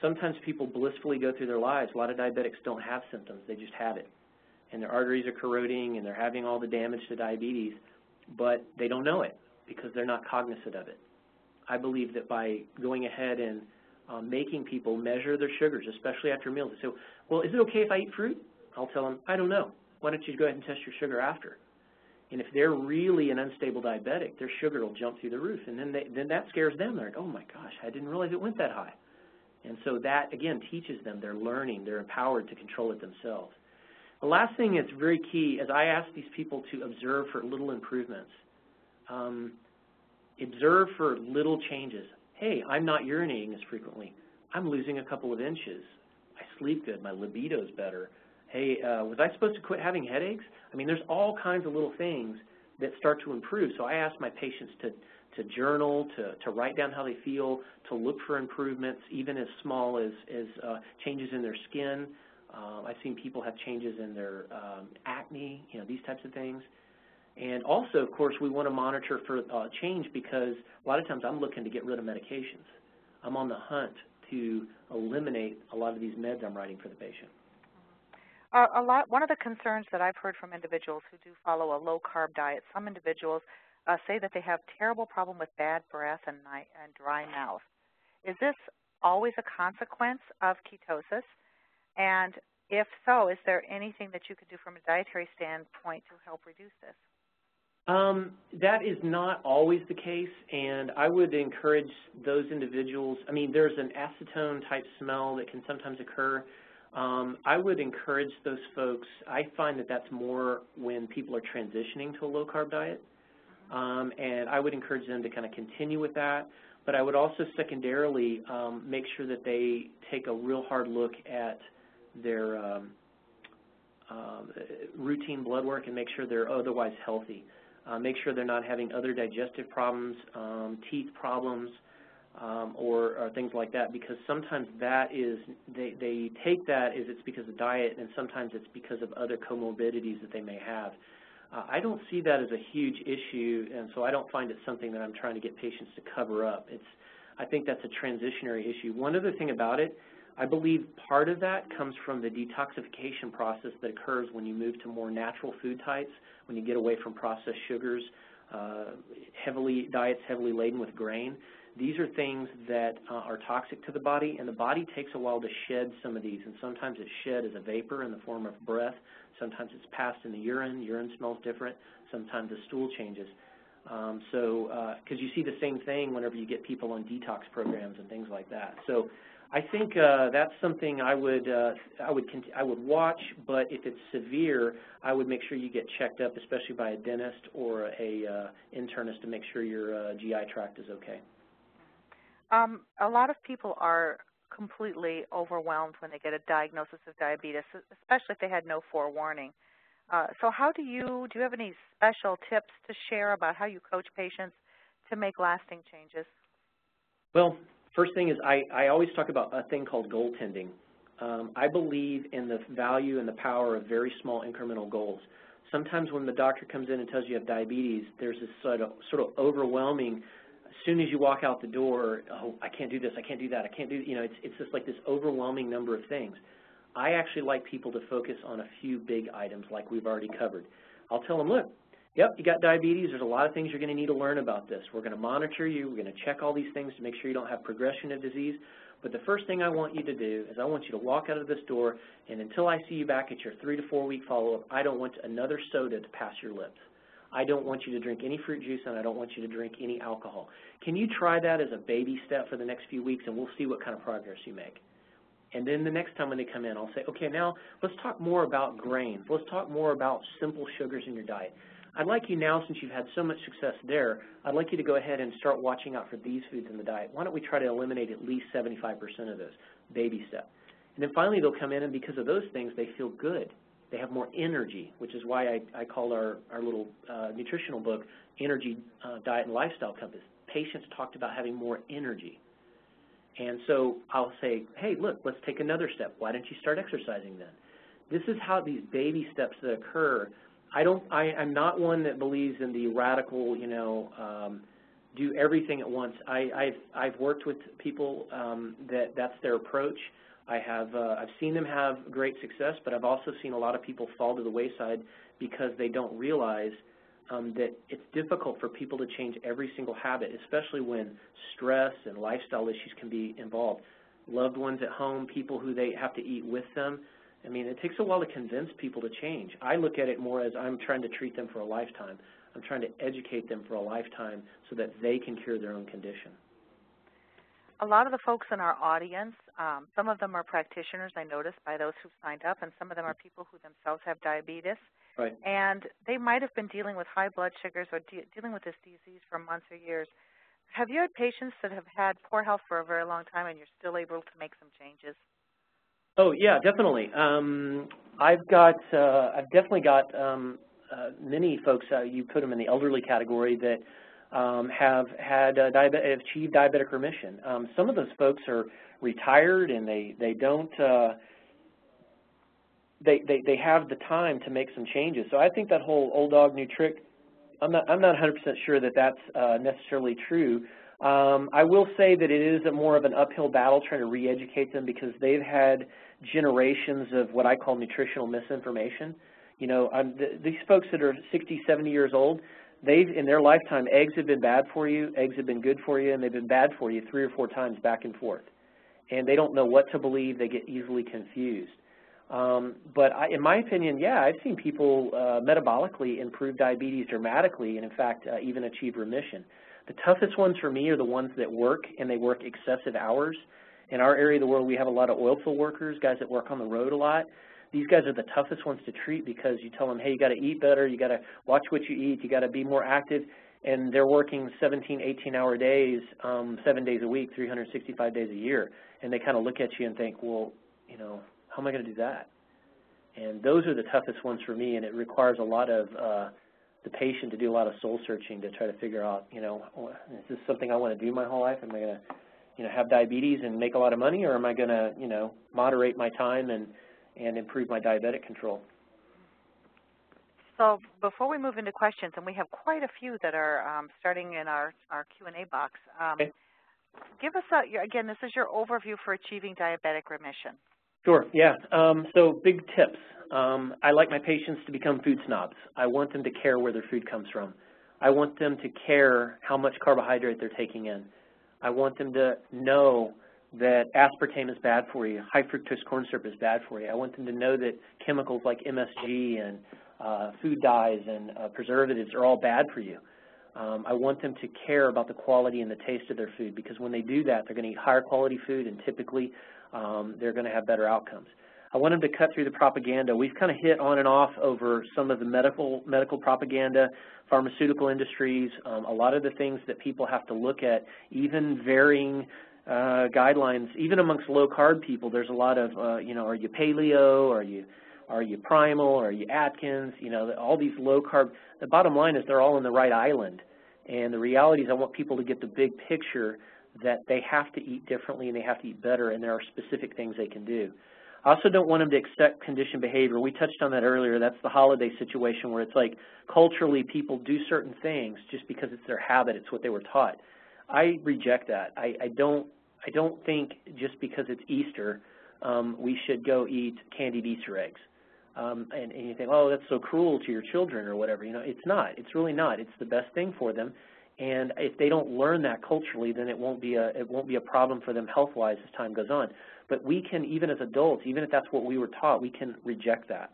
Sometimes people blissfully go through their lives. A lot of diabetics don't have symptoms. They just have it. And their arteries are corroding and they're having all the damage to diabetes, but they don't know it because they're not cognizant of it. I believe that by going ahead and um, making people measure their sugars, especially after meals, they say, well, is it okay if I eat fruit? I'll tell them, I don't know. Why don't you go ahead and test your sugar after? And if they're really an unstable diabetic, their sugar will jump through the roof. And then, they, then that scares them. They're like, oh my gosh, I didn't realize it went that high. And so that, again, teaches them. They're learning. They're empowered to control it themselves. The last thing that's very key is I ask these people to observe for little improvements. Um, observe for little changes. Hey, I'm not urinating as frequently. I'm losing a couple of inches. I sleep good. My libido's better. Hey, uh, was I supposed to quit having headaches? I mean, there's all kinds of little things that start to improve. So I ask my patients to, to journal, to, to write down how they feel, to look for improvements, even as small as, as uh, changes in their skin. Uh, I've seen people have changes in their um, acne, you know, these types of things. And also, of course, we want to monitor for uh, change because a lot of times I'm looking to get rid of medications. I'm on the hunt to eliminate a lot of these meds I'm writing for the patient. Uh, a lot. One of the concerns that I've heard from individuals who do follow a low-carb diet, some individuals uh, say that they have terrible problem with bad breath and, and dry mouth. Is this always a consequence of ketosis? And if so, is there anything that you could do from a dietary standpoint to help reduce this? Um, that is not always the case, and I would encourage those individuals. I mean, there's an acetone type smell that can sometimes occur. Um, I would encourage those folks. I find that that's more when people are transitioning to a low-carb diet, um, and I would encourage them to kind of continue with that. But I would also secondarily um, make sure that they take a real hard look at their um, uh, routine blood work and make sure they're otherwise healthy. Uh, make sure they're not having other digestive problems, um, teeth problems, um, or, or, things like that because sometimes that is, they, they take that as it's because of diet and sometimes it's because of other comorbidities that they may have. Uh, I don't see that as a huge issue and so I don't find it something that I'm trying to get patients to cover up. It's, I think that's a transitionary issue. One other thing about it, I believe part of that comes from the detoxification process that occurs when you move to more natural food types, when you get away from processed sugars, uh, heavily diets heavily laden with grain. These are things that uh, are toxic to the body, and the body takes a while to shed some of these, and sometimes it's shed as a vapor in the form of breath. Sometimes it's passed in the urine. Urine smells different. Sometimes the stool changes. Um, so, because uh, you see the same thing whenever you get people on detox programs and things like that. So, I think uh, that's something I would uh, I would I would watch, but if it's severe, I would make sure you get checked up, especially by a dentist or a uh, internist to make sure your uh, GI tract is okay. Um, a lot of people are completely overwhelmed when they get a diagnosis of diabetes, especially if they had no forewarning. Uh, so how do you, do you have any special tips to share about how you coach patients to make lasting changes? Well, first thing is I, I always talk about a thing called goaltending. Um, I believe in the value and the power of very small incremental goals. Sometimes when the doctor comes in and tells you you have diabetes, there's this sort of, sort of overwhelming as soon as you walk out the door, oh, I can't do this, I can't do that, I can't do, you know, it's, it's just like this overwhelming number of things. I actually like people to focus on a few big items like we've already covered. I'll tell them, look, yep, you got diabetes, there's a lot of things you're going to need to learn about this. We're going to monitor you, we're going to check all these things to make sure you don't have progression of disease. But the first thing I want you to do is I want you to walk out of this door, and until I see you back at your three to four week follow-up, I don't want another soda to pass your lips. I don't want you to drink any fruit juice and I don't want you to drink any alcohol. Can you try that as a baby step for the next few weeks and we'll see what kind of progress you make. And then the next time when they come in, I'll say, okay, now let's talk more about grains. Let's talk more about simple sugars in your diet. I'd like you now, since you've had so much success there, I'd like you to go ahead and start watching out for these foods in the diet. Why don't we try to eliminate at least 75% of those, baby step. And then finally they'll come in and because of those things, they feel good. They have more energy, which is why I, I called our, our little uh, nutritional book Energy uh, Diet and Lifestyle Compass. Patients talked about having more energy. And so I'll say, hey, look, let's take another step. Why don't you start exercising then? This is how these baby steps that occur. I don't, I, I'm not one that believes in the radical, you know, um, do everything at once. I, I've, I've worked with people um, that that's their approach. I have uh, I've seen them have great success, but I've also seen a lot of people fall to the wayside because they don't realize um, that it's difficult for people to change every single habit, especially when stress and lifestyle issues can be involved. Loved ones at home, people who they have to eat with them, I mean, it takes a while to convince people to change. I look at it more as I'm trying to treat them for a lifetime. I'm trying to educate them for a lifetime so that they can cure their own condition. A lot of the folks in our audience, um, some of them are practitioners, I noticed, by those who signed up, and some of them are people who themselves have diabetes. Right. And they might have been dealing with high blood sugars or de dealing with this disease for months or years. Have you had patients that have had poor health for a very long time and you're still able to make some changes? Oh yeah, definitely. Um, I've got, uh, I've definitely got um, uh, many folks. Uh, you put them in the elderly category that um, have had uh, diabetic, achieved diabetic remission. Um, some of those folks are retired and they they don't. Uh, they, they, they have the time to make some changes. So I think that whole old dog new trick, I'm not, I'm not 100% sure that that's uh, necessarily true. Um, I will say that it is a more of an uphill battle trying to re-educate them because they've had generations of what I call nutritional misinformation. You know, th these folks that are 60, 70 years old, they've, in their lifetime, eggs have been bad for you, eggs have been good for you, and they've been bad for you three or four times back and forth. And they don't know what to believe. They get easily confused. Um, but I, in my opinion, yeah, I've seen people uh, metabolically improve diabetes dramatically and, in fact, uh, even achieve remission. The toughest ones for me are the ones that work and they work excessive hours. In our area of the world, we have a lot of oil field workers, guys that work on the road a lot. These guys are the toughest ones to treat because you tell them, hey, you got to eat better, you got to watch what you eat, you got to be more active, and they're working 17, 18-hour days, um, seven days a week, 365 days a year, and they kind of look at you and think, well, you know, how am I going to do that? And those are the toughest ones for me, and it requires a lot of uh, the patient to do a lot of soul searching to try to figure out, you know, is this something I want to do my whole life? Am I going to, you know, have diabetes and make a lot of money, or am I going to, you know, moderate my time and and improve my diabetic control? So before we move into questions, and we have quite a few that are um, starting in our, our Q&A box, um, okay. give us, a, again, this is your overview for achieving diabetic remission. Sure, yeah. Um, so big tips. Um, I like my patients to become food snobs. I want them to care where their food comes from. I want them to care how much carbohydrate they're taking in. I want them to know that aspartame is bad for you, high fructose corn syrup is bad for you. I want them to know that chemicals like MSG and uh, food dyes and uh, preservatives are all bad for you. Um, I want them to care about the quality and the taste of their food because when they do that, they're going to eat higher quality food and typically um, they're going to have better outcomes. I want them to cut through the propaganda. We've kind of hit on and off over some of the medical medical propaganda, pharmaceutical industries, um, a lot of the things that people have to look at, even varying uh, guidelines, even amongst low-carb people, there's a lot of, uh, you know, are you paleo, are you, are you primal, are you Atkins, you know, all these low-carb, the bottom line is they're all in the right island. And the reality is I want people to get the big picture that they have to eat differently and they have to eat better, and there are specific things they can do. I also don't want them to accept conditioned behavior. We touched on that earlier. That's the holiday situation where it's like culturally people do certain things just because it's their habit, it's what they were taught. I reject that. I, I don't I don't think just because it's Easter um, we should go eat candied Easter eggs. Um, and, and you think, oh, that's so cruel to your children or whatever. You know, it's not. It's really not. It's the best thing for them. And if they don't learn that culturally, then it won't be a it won't be a problem for them health-wise as time goes on. But we can, even as adults, even if that's what we were taught, we can reject that.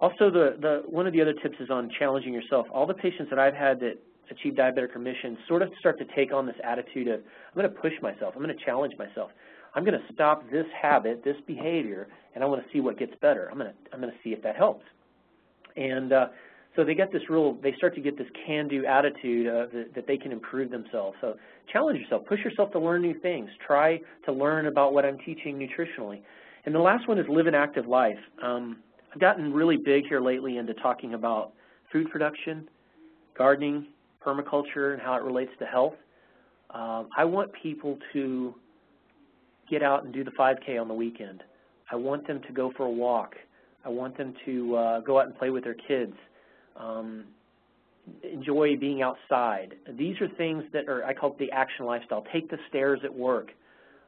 Also, the, the one of the other tips is on challenging yourself. All the patients that I've had that achieve diabetic remission sort of start to take on this attitude of, I'm going to push myself, I'm going to challenge myself. I'm going to stop this habit, this behavior, and I want to see what gets better. I'm going to, I'm going to see if that helps. And uh, so they get this real, they start to get this can-do attitude uh, that, that, they can improve themselves. So challenge yourself, push yourself to learn new things. Try to learn about what I'm teaching nutritionally. And the last one is live an active life. Um, I've gotten really big here lately into talking about food production, gardening, permaculture, and how it relates to health. Um, I want people to get out and do the 5K on the weekend. I want them to go for a walk. I want them to uh, go out and play with their kids um, enjoy being outside. These are things that are, I call it the action lifestyle. Take the stairs at work.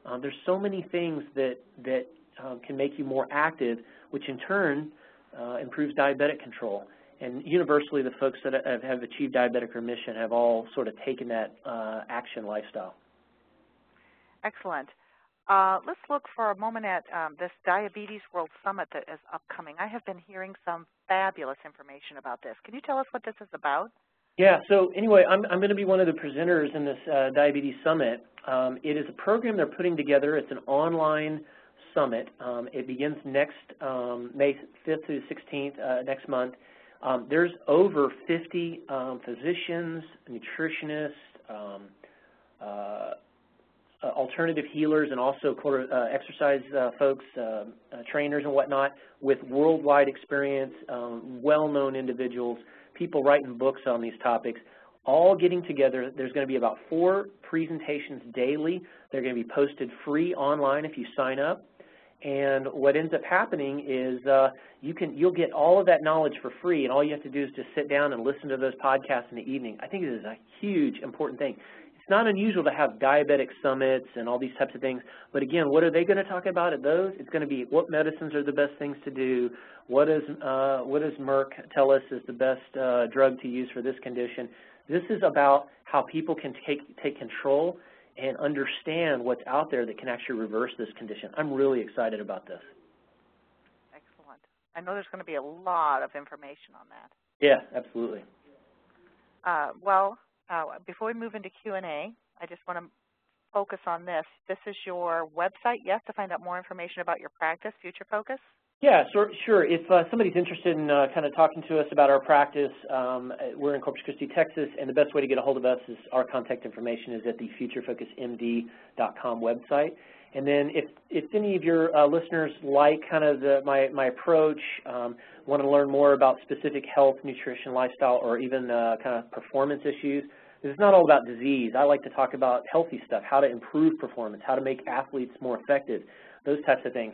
Uh, there's so many things that, that uh, can make you more active, which in turn uh, improves diabetic control. And universally, the folks that have, have, achieved diabetic remission have all sort of taken that uh, action lifestyle. Excellent. Uh, let's look for a moment at um, this Diabetes World Summit that is upcoming. I have been hearing some fabulous information about this. Can you tell us what this is about? Yeah, so anyway, I'm, I'm going to be one of the presenters in this uh, Diabetes Summit. Um, it is a program they're putting together. It's an online summit. Um, it begins next um, May 5th through 16th uh, next month. Um, there's over 50 um, physicians, nutritionists, uh, alternative healers and also uh, exercise uh, folks, uh, uh, trainers and whatnot with worldwide experience, um, well-known individuals, people writing books on these topics, all getting together. There's going to be about four presentations daily. They're going to be posted free online if you sign up. And what ends up happening is uh, you can, you'll get all of that knowledge for free, and all you have to do is just sit down and listen to those podcasts in the evening. I think it is a huge, important thing. It's not unusual to have diabetic summits and all these types of things, but again, what are they going to talk about at those? It's going to be what medicines are the best things to do, what does, uh, what does Merck tell us is the best uh, drug to use for this condition. This is about how people can take, take control and understand what's out there that can actually reverse this condition. I'm really excited about this. Excellent. I know there's going to be a lot of information on that. Yeah, absolutely. Uh, well, uh, before we move into Q&A, I just want to focus on this. This is your website, yes, to find out more information about your practice, Future Focus? Yeah, so, sure. If uh, somebody's interested in uh, kind of talking to us about our practice, um, we're in Corpus Christi, Texas, and the best way to get a hold of us is our contact information is at the futurefocusmd.com website. And then if, if any of your uh, listeners like kind of the, my, my approach, um, want to learn more about specific health, nutrition, lifestyle, or even uh, kind of performance issues, this is not all about disease. I like to talk about healthy stuff, how to improve performance, how to make athletes more effective, those types of things.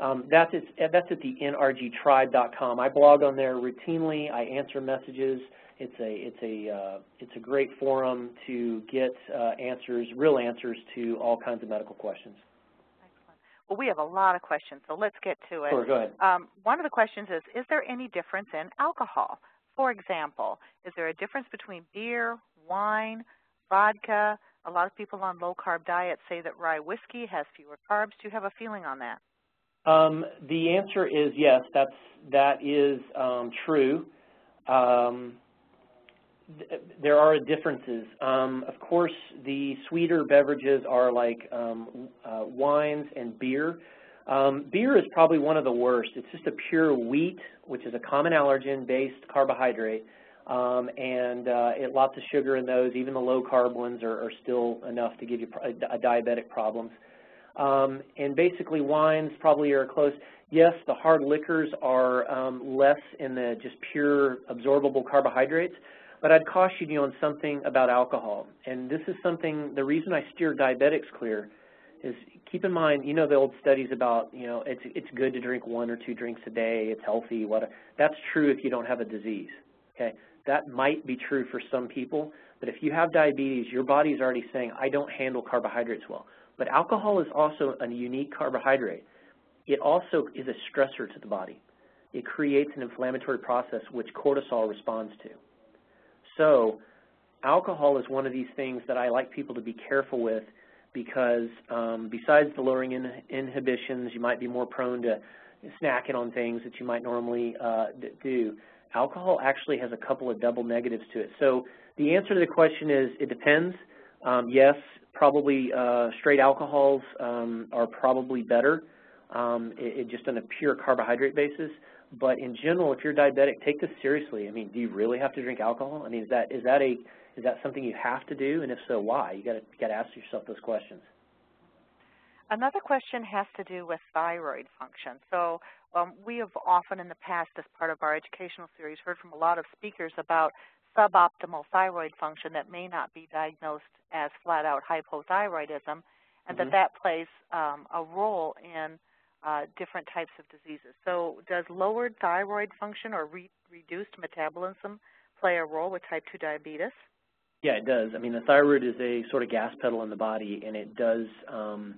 Um, that's, at, that's at the nrgtribe.com. I blog on there routinely. I answer messages. It's a, it's a, uh, it's a great forum to get uh, answers, real answers to all kinds of medical questions. Excellent. Well, we have a lot of questions, so let's get to it. Sure, go ahead. Um, one of the questions is, is there any difference in alcohol? For example, is there a difference between beer, wine, vodka? A lot of people on low-carb diets say that rye whiskey has fewer carbs. Do you have a feeling on that? Um, the answer is yes, that's, that is um, true. Um, th there are differences. Um, of course, the sweeter beverages are like um, uh, wines and beer. Um, beer is probably one of the worst. It's just a pure wheat, which is a common allergen-based carbohydrate, and uh, it, lots of sugar in those. Even the low-carb ones are, are, still enough to give you a, a diabetic problems. Um, and basically wines probably are close. Yes, the hard liquors are um, less in the just pure absorbable carbohydrates, but I'd caution you on something about alcohol. And this is something, the reason I steer diabetics clear is keep in mind, you know the old studies about, you know, it's, it's good to drink one or two drinks a day, it's healthy, what, that's true if you don't have a disease, okay? That might be true for some people, but if you have diabetes, your body is already saying, I don't handle carbohydrates well. But alcohol is also a unique carbohydrate. It also is a stressor to the body. It creates an inflammatory process which cortisol responds to. So alcohol is one of these things that I like people to be careful with because um, besides the lowering in inhibitions, you might be more prone to snacking on things that you might normally uh, do. Alcohol actually has a couple of double negatives to it. So the answer to the question is it depends. Um, yes, probably uh, straight alcohols um, are probably better, um, it, it just on a pure carbohydrate basis. But in general, if you're diabetic, take this seriously. I mean, do you really have to drink alcohol? I mean, is that is that a is that something you have to do? And if so, why? You got to got to ask yourself those questions. Another question has to do with thyroid function. So um, we have often in the past, as part of our educational series, heard from a lot of speakers about suboptimal thyroid function that may not be diagnosed as flat-out hypothyroidism, and mm -hmm. that mm-hmm. that plays um, a role in uh, different types of diseases. So does lowered thyroid function or re reduced metabolism play a role with type 2 diabetes? Yeah, it does. I mean, the thyroid is a sort of gas pedal in the body, and it does um,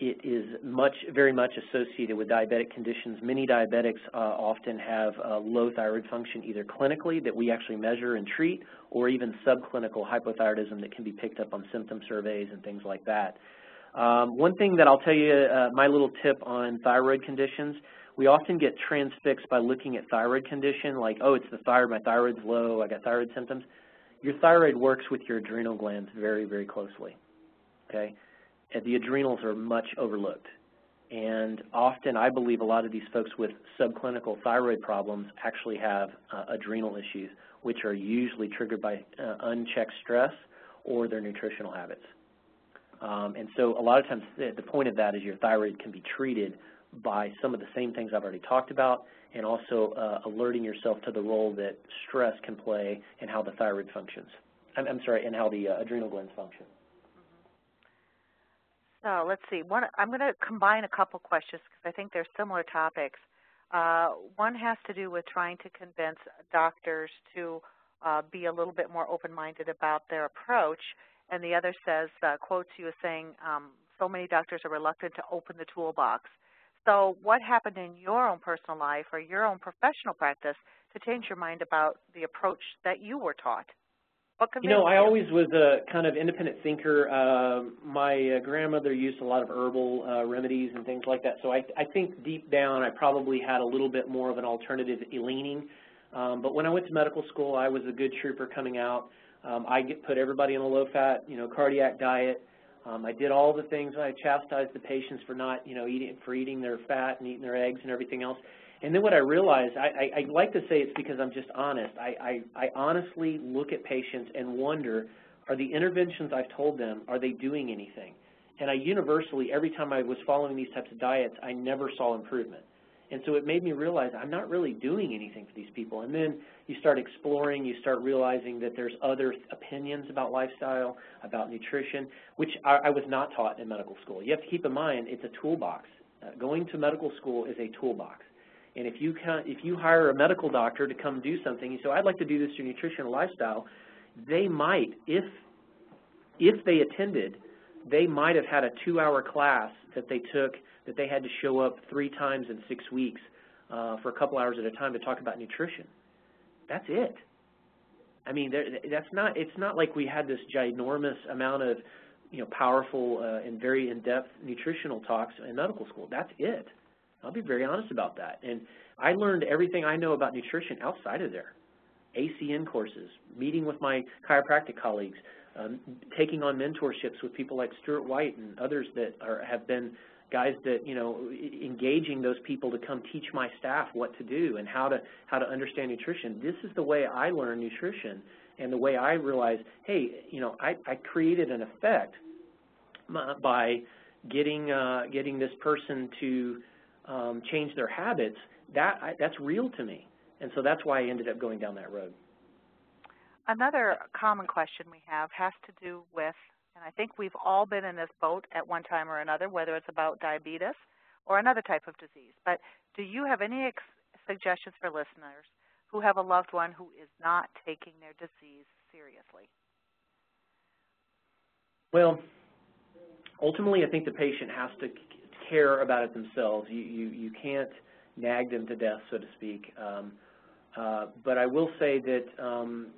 it is much, very much associated with diabetic conditions. Many diabetics uh, often have uh, low thyroid function either clinically that we actually measure and treat or even subclinical hypothyroidism that can be picked up on symptom surveys and things like that. Um, one thing that I'll tell you, uh, my little tip on thyroid conditions, we often get transfixed by looking at thyroid condition, like, oh, it's the thyroid, my thyroid's low, I got thyroid symptoms. Your thyroid works with your adrenal glands very, very closely, okay? And the adrenals are much overlooked. And often, I believe a lot of these folks with subclinical thyroid problems actually have uh, adrenal issues, which are usually triggered by uh, unchecked stress or their nutritional habits. Um, and so a lot of times the, point of that is your thyroid can be treated by some of the same things I've already talked about and also uh, alerting yourself to the role that stress can play in how the thyroid functions. I'm, I'm sorry, and how the uh, adrenal glands function. So let's see. One, I'm going to combine a couple questions because I think they're similar topics. Uh, one has to do with trying to convince doctors to uh, be a little bit more open-minded about their approach, and the other says, uh, quotes you as saying, um, so many doctors are reluctant to open the toolbox. So what happened in your own personal life or your own professional practice to change your mind about the approach that you were taught? You know, I always was a kind of independent thinker. Uh, my uh, grandmother used a lot of herbal uh, remedies and things like that, so I, I think deep down I probably had a little bit more of an alternative leaning. Um, but when I went to medical school, I was a good trooper coming out. Um, I get, put everybody on a low-fat, you know, cardiac diet. Um, I did all the things. I chastised the patients for not, you know, eating for eating their fat and eating their eggs and everything else. And then what I realized, I, I, I like to say it's because I'm just honest. I, I, I honestly look at patients and wonder, are the interventions I've told them, are they doing anything? And I universally, every time I was following these types of diets, I never saw improvement. And so it made me realize I'm not really doing anything for these people. And then you start exploring, you start realizing that there's other opinions about lifestyle, about nutrition, which I, I was not taught in medical school. You have to keep in mind it's a toolbox. Uh, going to medical school is a toolbox. And if you, can, if you hire a medical doctor to come do something, you say, I'd like to do this to nutrition and lifestyle, they might, if, if they attended, they might have had a two-hour class that they took that they had to show up three times in six weeks uh, for a couple hours at a time to talk about nutrition. That's it. I mean, that's not. It's not like we had this ginormous amount of, you know, powerful uh, and very in-depth nutritional talks in medical school. That's it. I'll be very honest about that. And I learned everything I know about nutrition outside of there. ACN courses, meeting with my chiropractic colleagues, um, taking on mentorships with people like Stuart White and others that are, have been guys that, you know, engaging those people to come teach my staff what to do and how to, how to understand nutrition. This is the way I learn nutrition and the way I realize, hey, you know, I, I created an effect by getting, uh, getting this person to um, change their habits, that I, that's real to me. And so that's why I ended up going down that road. Another common question we have has to do with, and I think we've all been in this boat at one time or another, whether it's about diabetes or another type of disease. But do you have any suggestions for listeners who have a loved one who is not taking their disease seriously? Well, ultimately, I think the patient has to care about it themselves. You, you, you can't nag them to death, so to speak. Um, uh, but I will say that um,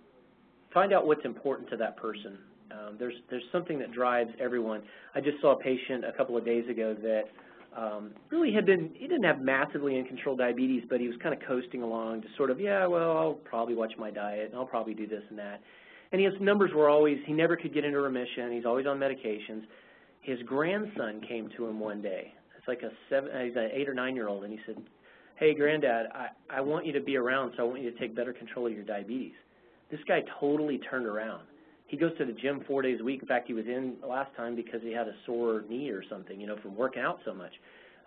find out what's important to that person. Um, there's, there's something that drives everyone. I just saw a patient a couple of days ago that um, really had been, he didn't have massively uncontrolled diabetes, but he was kind of coasting along to sort of, yeah, well, I'll probably watch my diet, and I'll probably do this and that. And his numbers were always, he never could get into remission. He's always on medications. His grandson came to him one day. It's like a seven, uh, he's an eight or nine-year-old, and he said, hey, Granddad, I, I want you to be around, so I want you to take better control of your diabetes. This guy totally turned around. He goes to the gym four days a week. In fact, he was in last time because he had a sore knee or something, you know, from working out so much.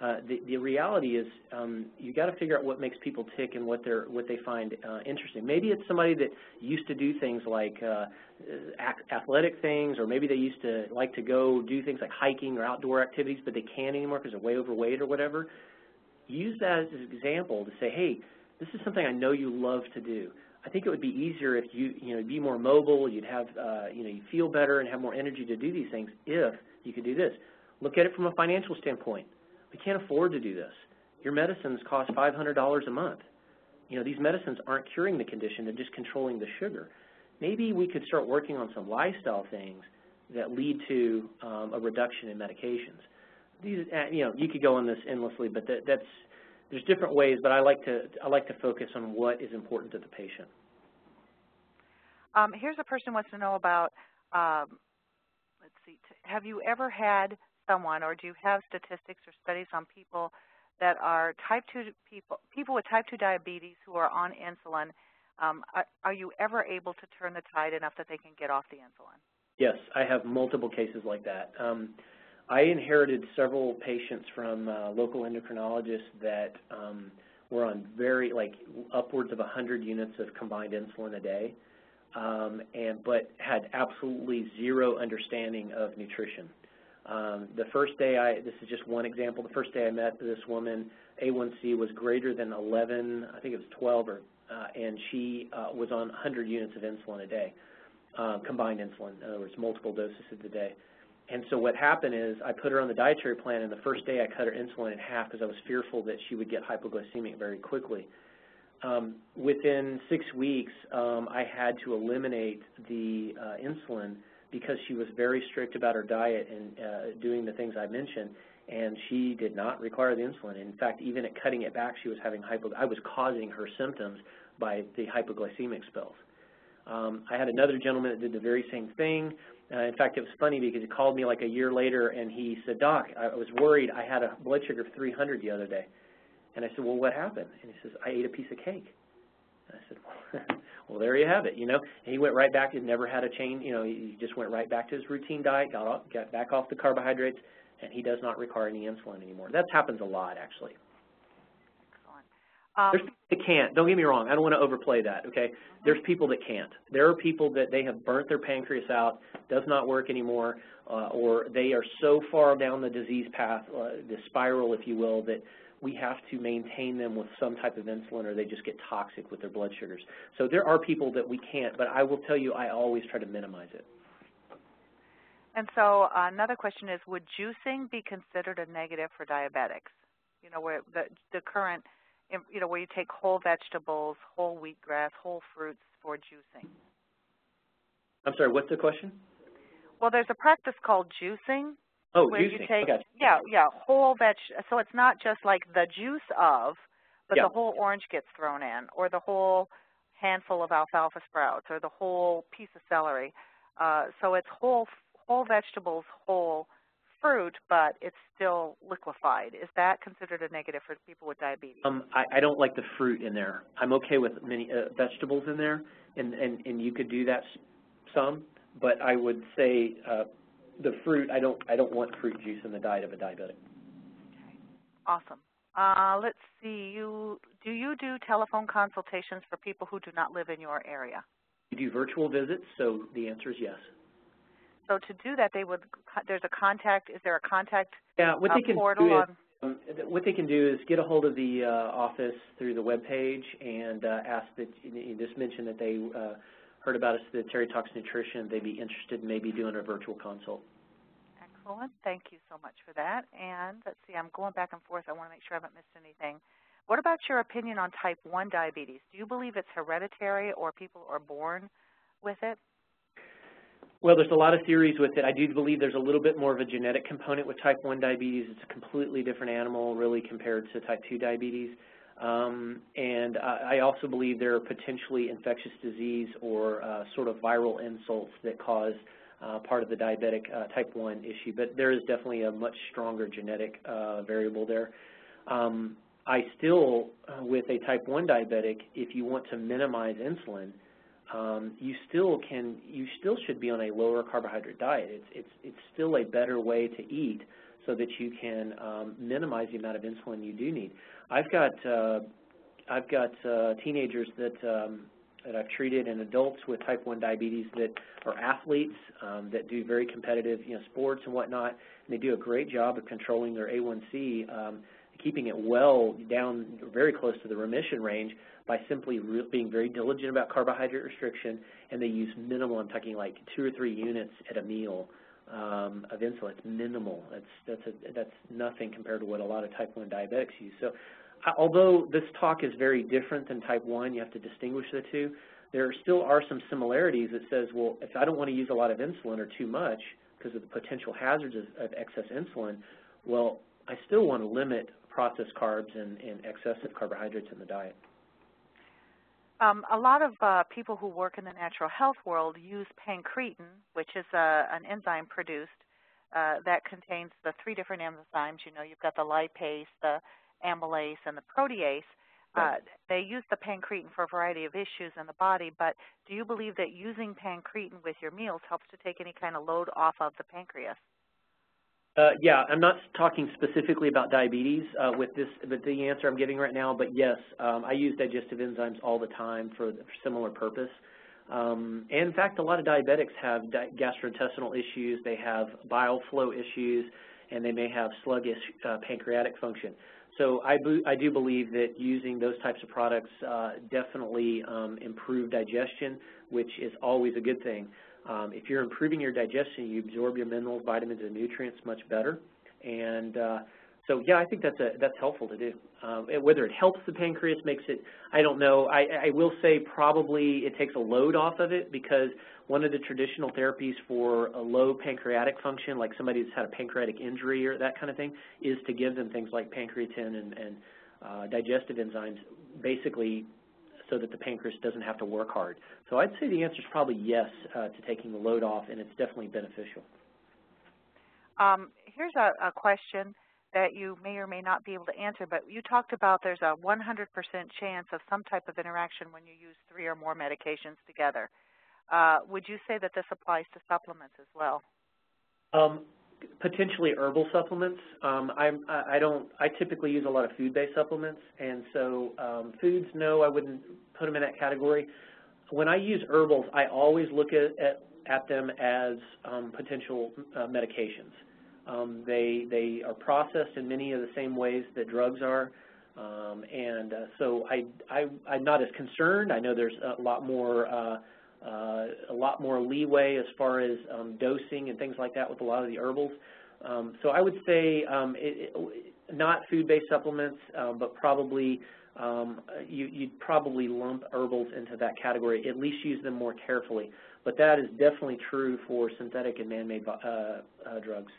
Uh, the, the reality is um, you got to figure out what makes people tick and what they're what they find uh, interesting. Maybe it's somebody that used to do things like uh, athletic things, or maybe they used to like to go do things like hiking or outdoor activities, but they can't anymore because they're way overweight or whatever. Use that as an example to say, hey, this is something I know you love to do. I think it would be easier if you, you know, be more mobile, you'd have, uh, you know, you feel better and have more energy to do these things if you could do this. Look at it from a financial standpoint we can't afford to do this. Your medicines cost $500 a month. You know, these medicines aren't curing the condition, they're just controlling the sugar. Maybe we could start working on some lifestyle things that lead to um, a reduction in medications. These, uh, you know, you could go on this endlessly, but that, that's there's different ways. But I like to I like to focus on what is important to the patient. Um, here's a person who wants to know about. Um, let's see. Have you ever had someone, or do you have statistics or studies on people that are type 2 people, people with type 2 diabetes who are on insulin? Um, are, are you ever able to turn the tide enough that they can get off the insulin? Yes, I have multiple cases like that. Um, I inherited several patients from uh, local endocrinologists that um, were on very, like, upwards of 100 units of combined insulin a day, um, and but had absolutely zero understanding of nutrition. Um, the first day I, this is just one example, the first day I met this woman, A1C was greater than 11, I think it was 12, or, uh, and she uh, was on 100 units of insulin a day, uh, combined insulin, in other words, multiple doses a day. And so what happened is I put her on the dietary plan, and the first day I cut her insulin in half because I was fearful that she would get hypoglycemic very quickly. Um, within six weeks, um, I had to eliminate the uh, insulin because she was very strict about her diet and uh, doing the things I mentioned, and she did not require the insulin. In fact, even at cutting it back, she was having hypo. I was causing her symptoms by the hypoglycemic spells. Um, I had another gentleman that did the very same thing. Uh, in fact, it was funny because he called me like a year later and he said, Doc, I was worried. I had a blood sugar of 300 the other day. And I said, well, what happened? And he says, I ate a piece of cake. I said, well, well, there you have it, you know. And he went right back, he never had a change, you know, he just went right back to his routine diet, got, off, got back off the carbohydrates, and he does not require any insulin anymore. That happens a lot, actually. Excellent. Um, There's people that can't. Don't get me wrong. I don't want to overplay that, okay? There's people that can't. There are people that they have burnt their pancreas out, does not work anymore, uh, or they are so far down the disease path, uh, the spiral, if you will, that we have to maintain them with some type of insulin or they just get toxic with their blood sugars. So there are people that we can't, but I will tell you I always try to minimize it. And so uh, another question is, would juicing be considered a negative for diabetics? You know, where the, the current, you know, where you take whole vegetables, whole wheatgrass, whole fruits for juicing. I'm sorry, what's the question? Well, there's a practice called juicing, Oh, where juicing. you take yeah yeah whole veg. So it's not just like the juice of, but Yeah. the whole orange gets thrown in, or the whole handful of alfalfa sprouts, or the whole piece of celery. Uh, so it's whole whole vegetables, whole fruit, but it's still liquefied. Is that considered a negative for people with diabetes? Um, I, I don't like the fruit in there. I'm okay with many uh, vegetables in there, and, and, and you could do that some, but I would say uh, the fruit, I don't, I don't want fruit juice in the diet of a diabetic. Awesome. Uh, let's see. You do you do telephone consultations for people who do not live in your area? We do virtual visits, so the answer is yes. So to do that, they would there's a contact. Is there a contact Yeah, what uh, they can portal do is, on? um, what they can do is get a hold of the uh, office through the web page and uh, ask that you just mention that they uh, heard about us, the Terry Talks Nutrition. They'd be interested in maybe doing a virtual consult. Excellent. Thank you so much for that. And let's see, I'm going back and forth. I want to make sure I haven't missed anything. What about your opinion on type 1 diabetes? Do you believe it's hereditary or people are born with it? Well, there's a lot of theories with it. I do believe there's a little bit more of a genetic component with type 1 diabetes. It's a completely different animal, really, compared to type 2 diabetes. Um, and I, I also believe there are potentially infectious disease or uh, sort of viral insults that cause uh, part of the diabetic uh, type 1 issue. But there is definitely a much stronger genetic uh, variable there. Um, I still, uh, with a type 1 diabetic, if you want to minimize insulin, um, you still can, you still should be on a lower carbohydrate diet. It's, it's, it's still a better way to eat so that you can um, minimize the amount of insulin you do need. I've got, uh, I've got uh, teenagers that, um, that I've treated and adults with type 1 diabetes that are athletes um, that do very competitive, you know, sports and whatnot, and they do a great job of controlling their A1C, um, keeping it well down very close to the remission range by simply being very diligent about carbohydrate restriction, and they use minimal. I'm talking like two or three units at a meal um, of insulin. It's minimal. That's that's a, that's nothing compared to what a lot of type 1 diabetics use. So, although this talk is very different than type 1, you have to distinguish the two. there still are some similarities that says, well, if I don't want to use a lot of insulin or too much because of the potential hazards of, of excess insulin, well, I still want to limit processed carbs and, and excessive carbohydrates in the diet. Um, a lot of uh, people who work in the natural health world use pancreatin, which is a, uh, an enzyme produced uh, that contains the three different enzymes. You know, you've got the lipase, the amylase, and the protease. Uh, they use the pancreatin for a variety of issues in the body, but do you believe that using pancreatin with your meals helps to take any kind of load off of the pancreas? Uh, yeah, I'm not talking specifically about diabetes uh, with this, but the answer I'm giving right now. But yes, um, I use digestive enzymes all the time for, for similar purpose. Um, and in fact, a lot of diabetics have di gastrointestinal issues. They have bile flow issues, and they may have sluggish uh, pancreatic function. So I, I, do believe that using those types of products uh, definitely um, improve digestion, which is always a good thing. Um, if you're improving your digestion, you absorb your minerals, vitamins, and nutrients much better. And uh, so, yeah, I think that's a, that's helpful to do. Um, whether it helps the pancreas, makes it, I don't know. I, I will say probably it takes a load off of it because one of the traditional therapies for a low pancreatic function, like somebody that's had a pancreatic injury or that kind of thing, is to give them things like pancreatin and, and uh, digestive enzymes, basically so that the pancreas doesn't have to work hard. So I'd say the answer is probably yes uh, to taking the load off, and it's definitely beneficial. Um, here's a, a, question that you may or may not be able to answer, but you talked about there's a 100% chance of some type of interaction when you use three or more medications together. Uh, would you say that this applies to supplements as well? Um, potentially herbal supplements. Um, I'm, I don't. I typically use a lot of food-based supplements, and so um, foods, no, I wouldn't put them in that category. When I use herbals, I always look at at, at them as um, potential uh, medications. Um, they they are processed in many of the same ways that drugs are, um, and uh, so I, I I'm not as concerned. I know there's a lot more. Uh, uh, a lot more leeway as far as um, dosing and things like that with a lot of the herbals. Um, so I would say um, it, it, not food-based supplements, but probably um, you, would probably lump herbals into that category, at least use them more carefully. But that is definitely true for synthetic and man-made uh, uh, drugs.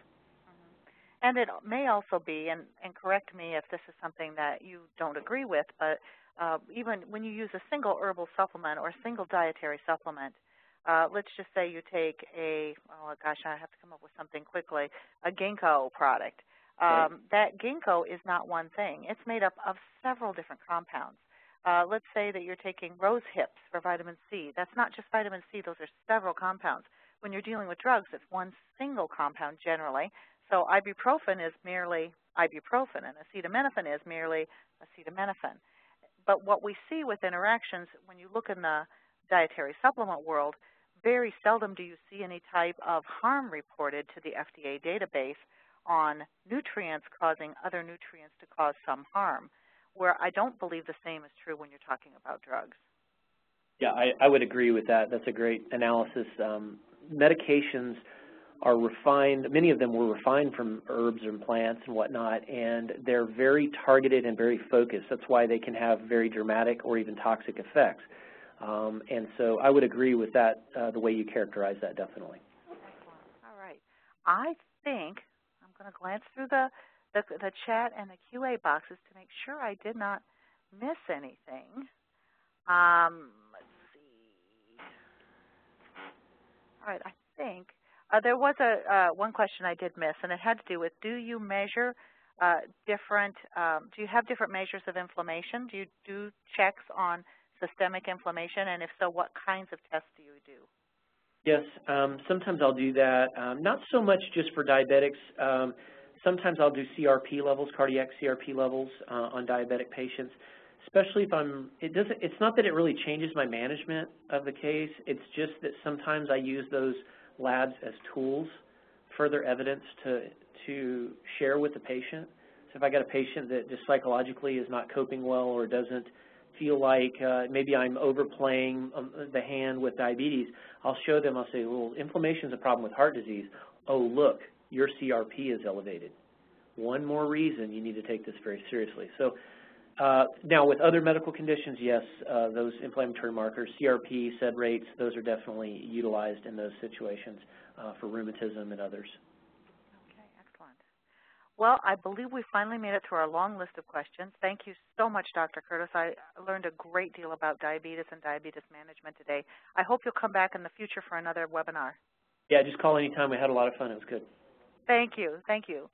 Mm-hmm. And it may also be, and, and correct me if this is something that you don't agree with, but uh, even when you use a single herbal supplement or a single dietary supplement, uh, let's just say you take a, oh gosh, I have to come up with something quickly, a ginkgo product. Um. That ginkgo is not one thing. It's made up of several different compounds. Uh, let's say that you're taking rose hips for vitamin C. That's not just vitamin C. Those are several compounds. When you're dealing with drugs, it's one single compound generally. So ibuprofen is merely ibuprofen, and acetaminophen is merely acetaminophen. But what we see with interactions, when you look in the dietary supplement world, very seldom do you see any type of harm reported to the FDA database on nutrients causing other nutrients to cause some harm, where I don't believe the same is true when you're talking about drugs. Yeah, I, I would agree with that. That's a great analysis. Um, medications are refined, many of them were refined from herbs and plants and whatnot, and they're very targeted and very focused. That's why they can have very dramatic or even toxic effects. Um, and so I would agree with that, uh, the way you characterize that, definitely. Excellent. All right. I think going to glance through the, the, the chat and the QA boxes to make sure I did not miss anything. Um, let's see. All right. I think uh, there was a uh, one question I did miss, and it had to do with do you measure uh, different, um, do you have different measures of inflammation? Do you do checks on systemic inflammation, and if so, what kinds of tests do you do? Yes, um, sometimes I'll do that. Um, not so much just for diabetics. Um, sometimes I'll do CRP levels, cardiac CRP levels uh, on diabetic patients, especially if I'm, it doesn't, it's not that it really changes my management of the case. It's just that sometimes I use those labs as tools, further evidence to, to share with the patient. So if I got a patient that just psychologically is not coping well or doesn't feel like uh, maybe I'm overplaying um, the hand with diabetes, I'll show them, I'll say, well, inflammation is a problem with heart disease. Oh, look, your CRP is elevated. One more reason you need to take this very seriously. So Uh, now, with other medical conditions, yes, uh, those inflammatory markers, CRP, SED rates, those are definitely utilized in those situations uh, for rheumatism and others. Well, I believe we finally made it through our long list of questions. Thank you so much, Dr. Curtis. I learned a great deal about diabetes and diabetes management today. I hope you'll come back in the future for another webinar. Yeah, just call anytime. We had a lot of fun. It was good. Thank you. Thank you.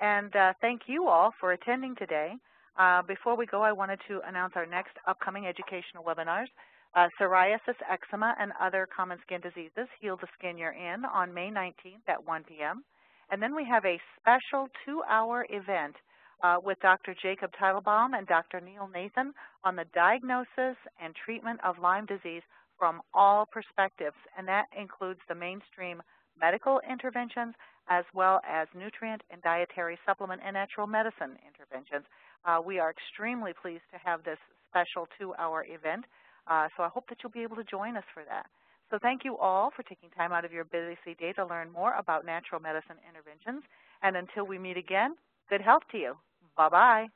And uh, thank you all for attending today. Uh, before we go, I wanted to announce our next upcoming educational webinars. Uh, psoriasis, eczema, and other common skin diseases, Heal the Skin You're In, on May 19th at 1 p.m. And then we have a special two-hour event uh, with Dr. Jacob Teitelbaum and Dr. Neil Nathan on the diagnosis and treatment of Lyme disease from all perspectives, and that includes the mainstream medical interventions as well as nutrient and dietary supplement and natural medicine interventions. Uh, we are extremely pleased to have this special two-hour event, uh, so I hope that you'll be able to join us for that. So thank you all for taking time out of your busy day to learn more about natural medicine interventions. And until we meet again, good health to you. Bye-bye.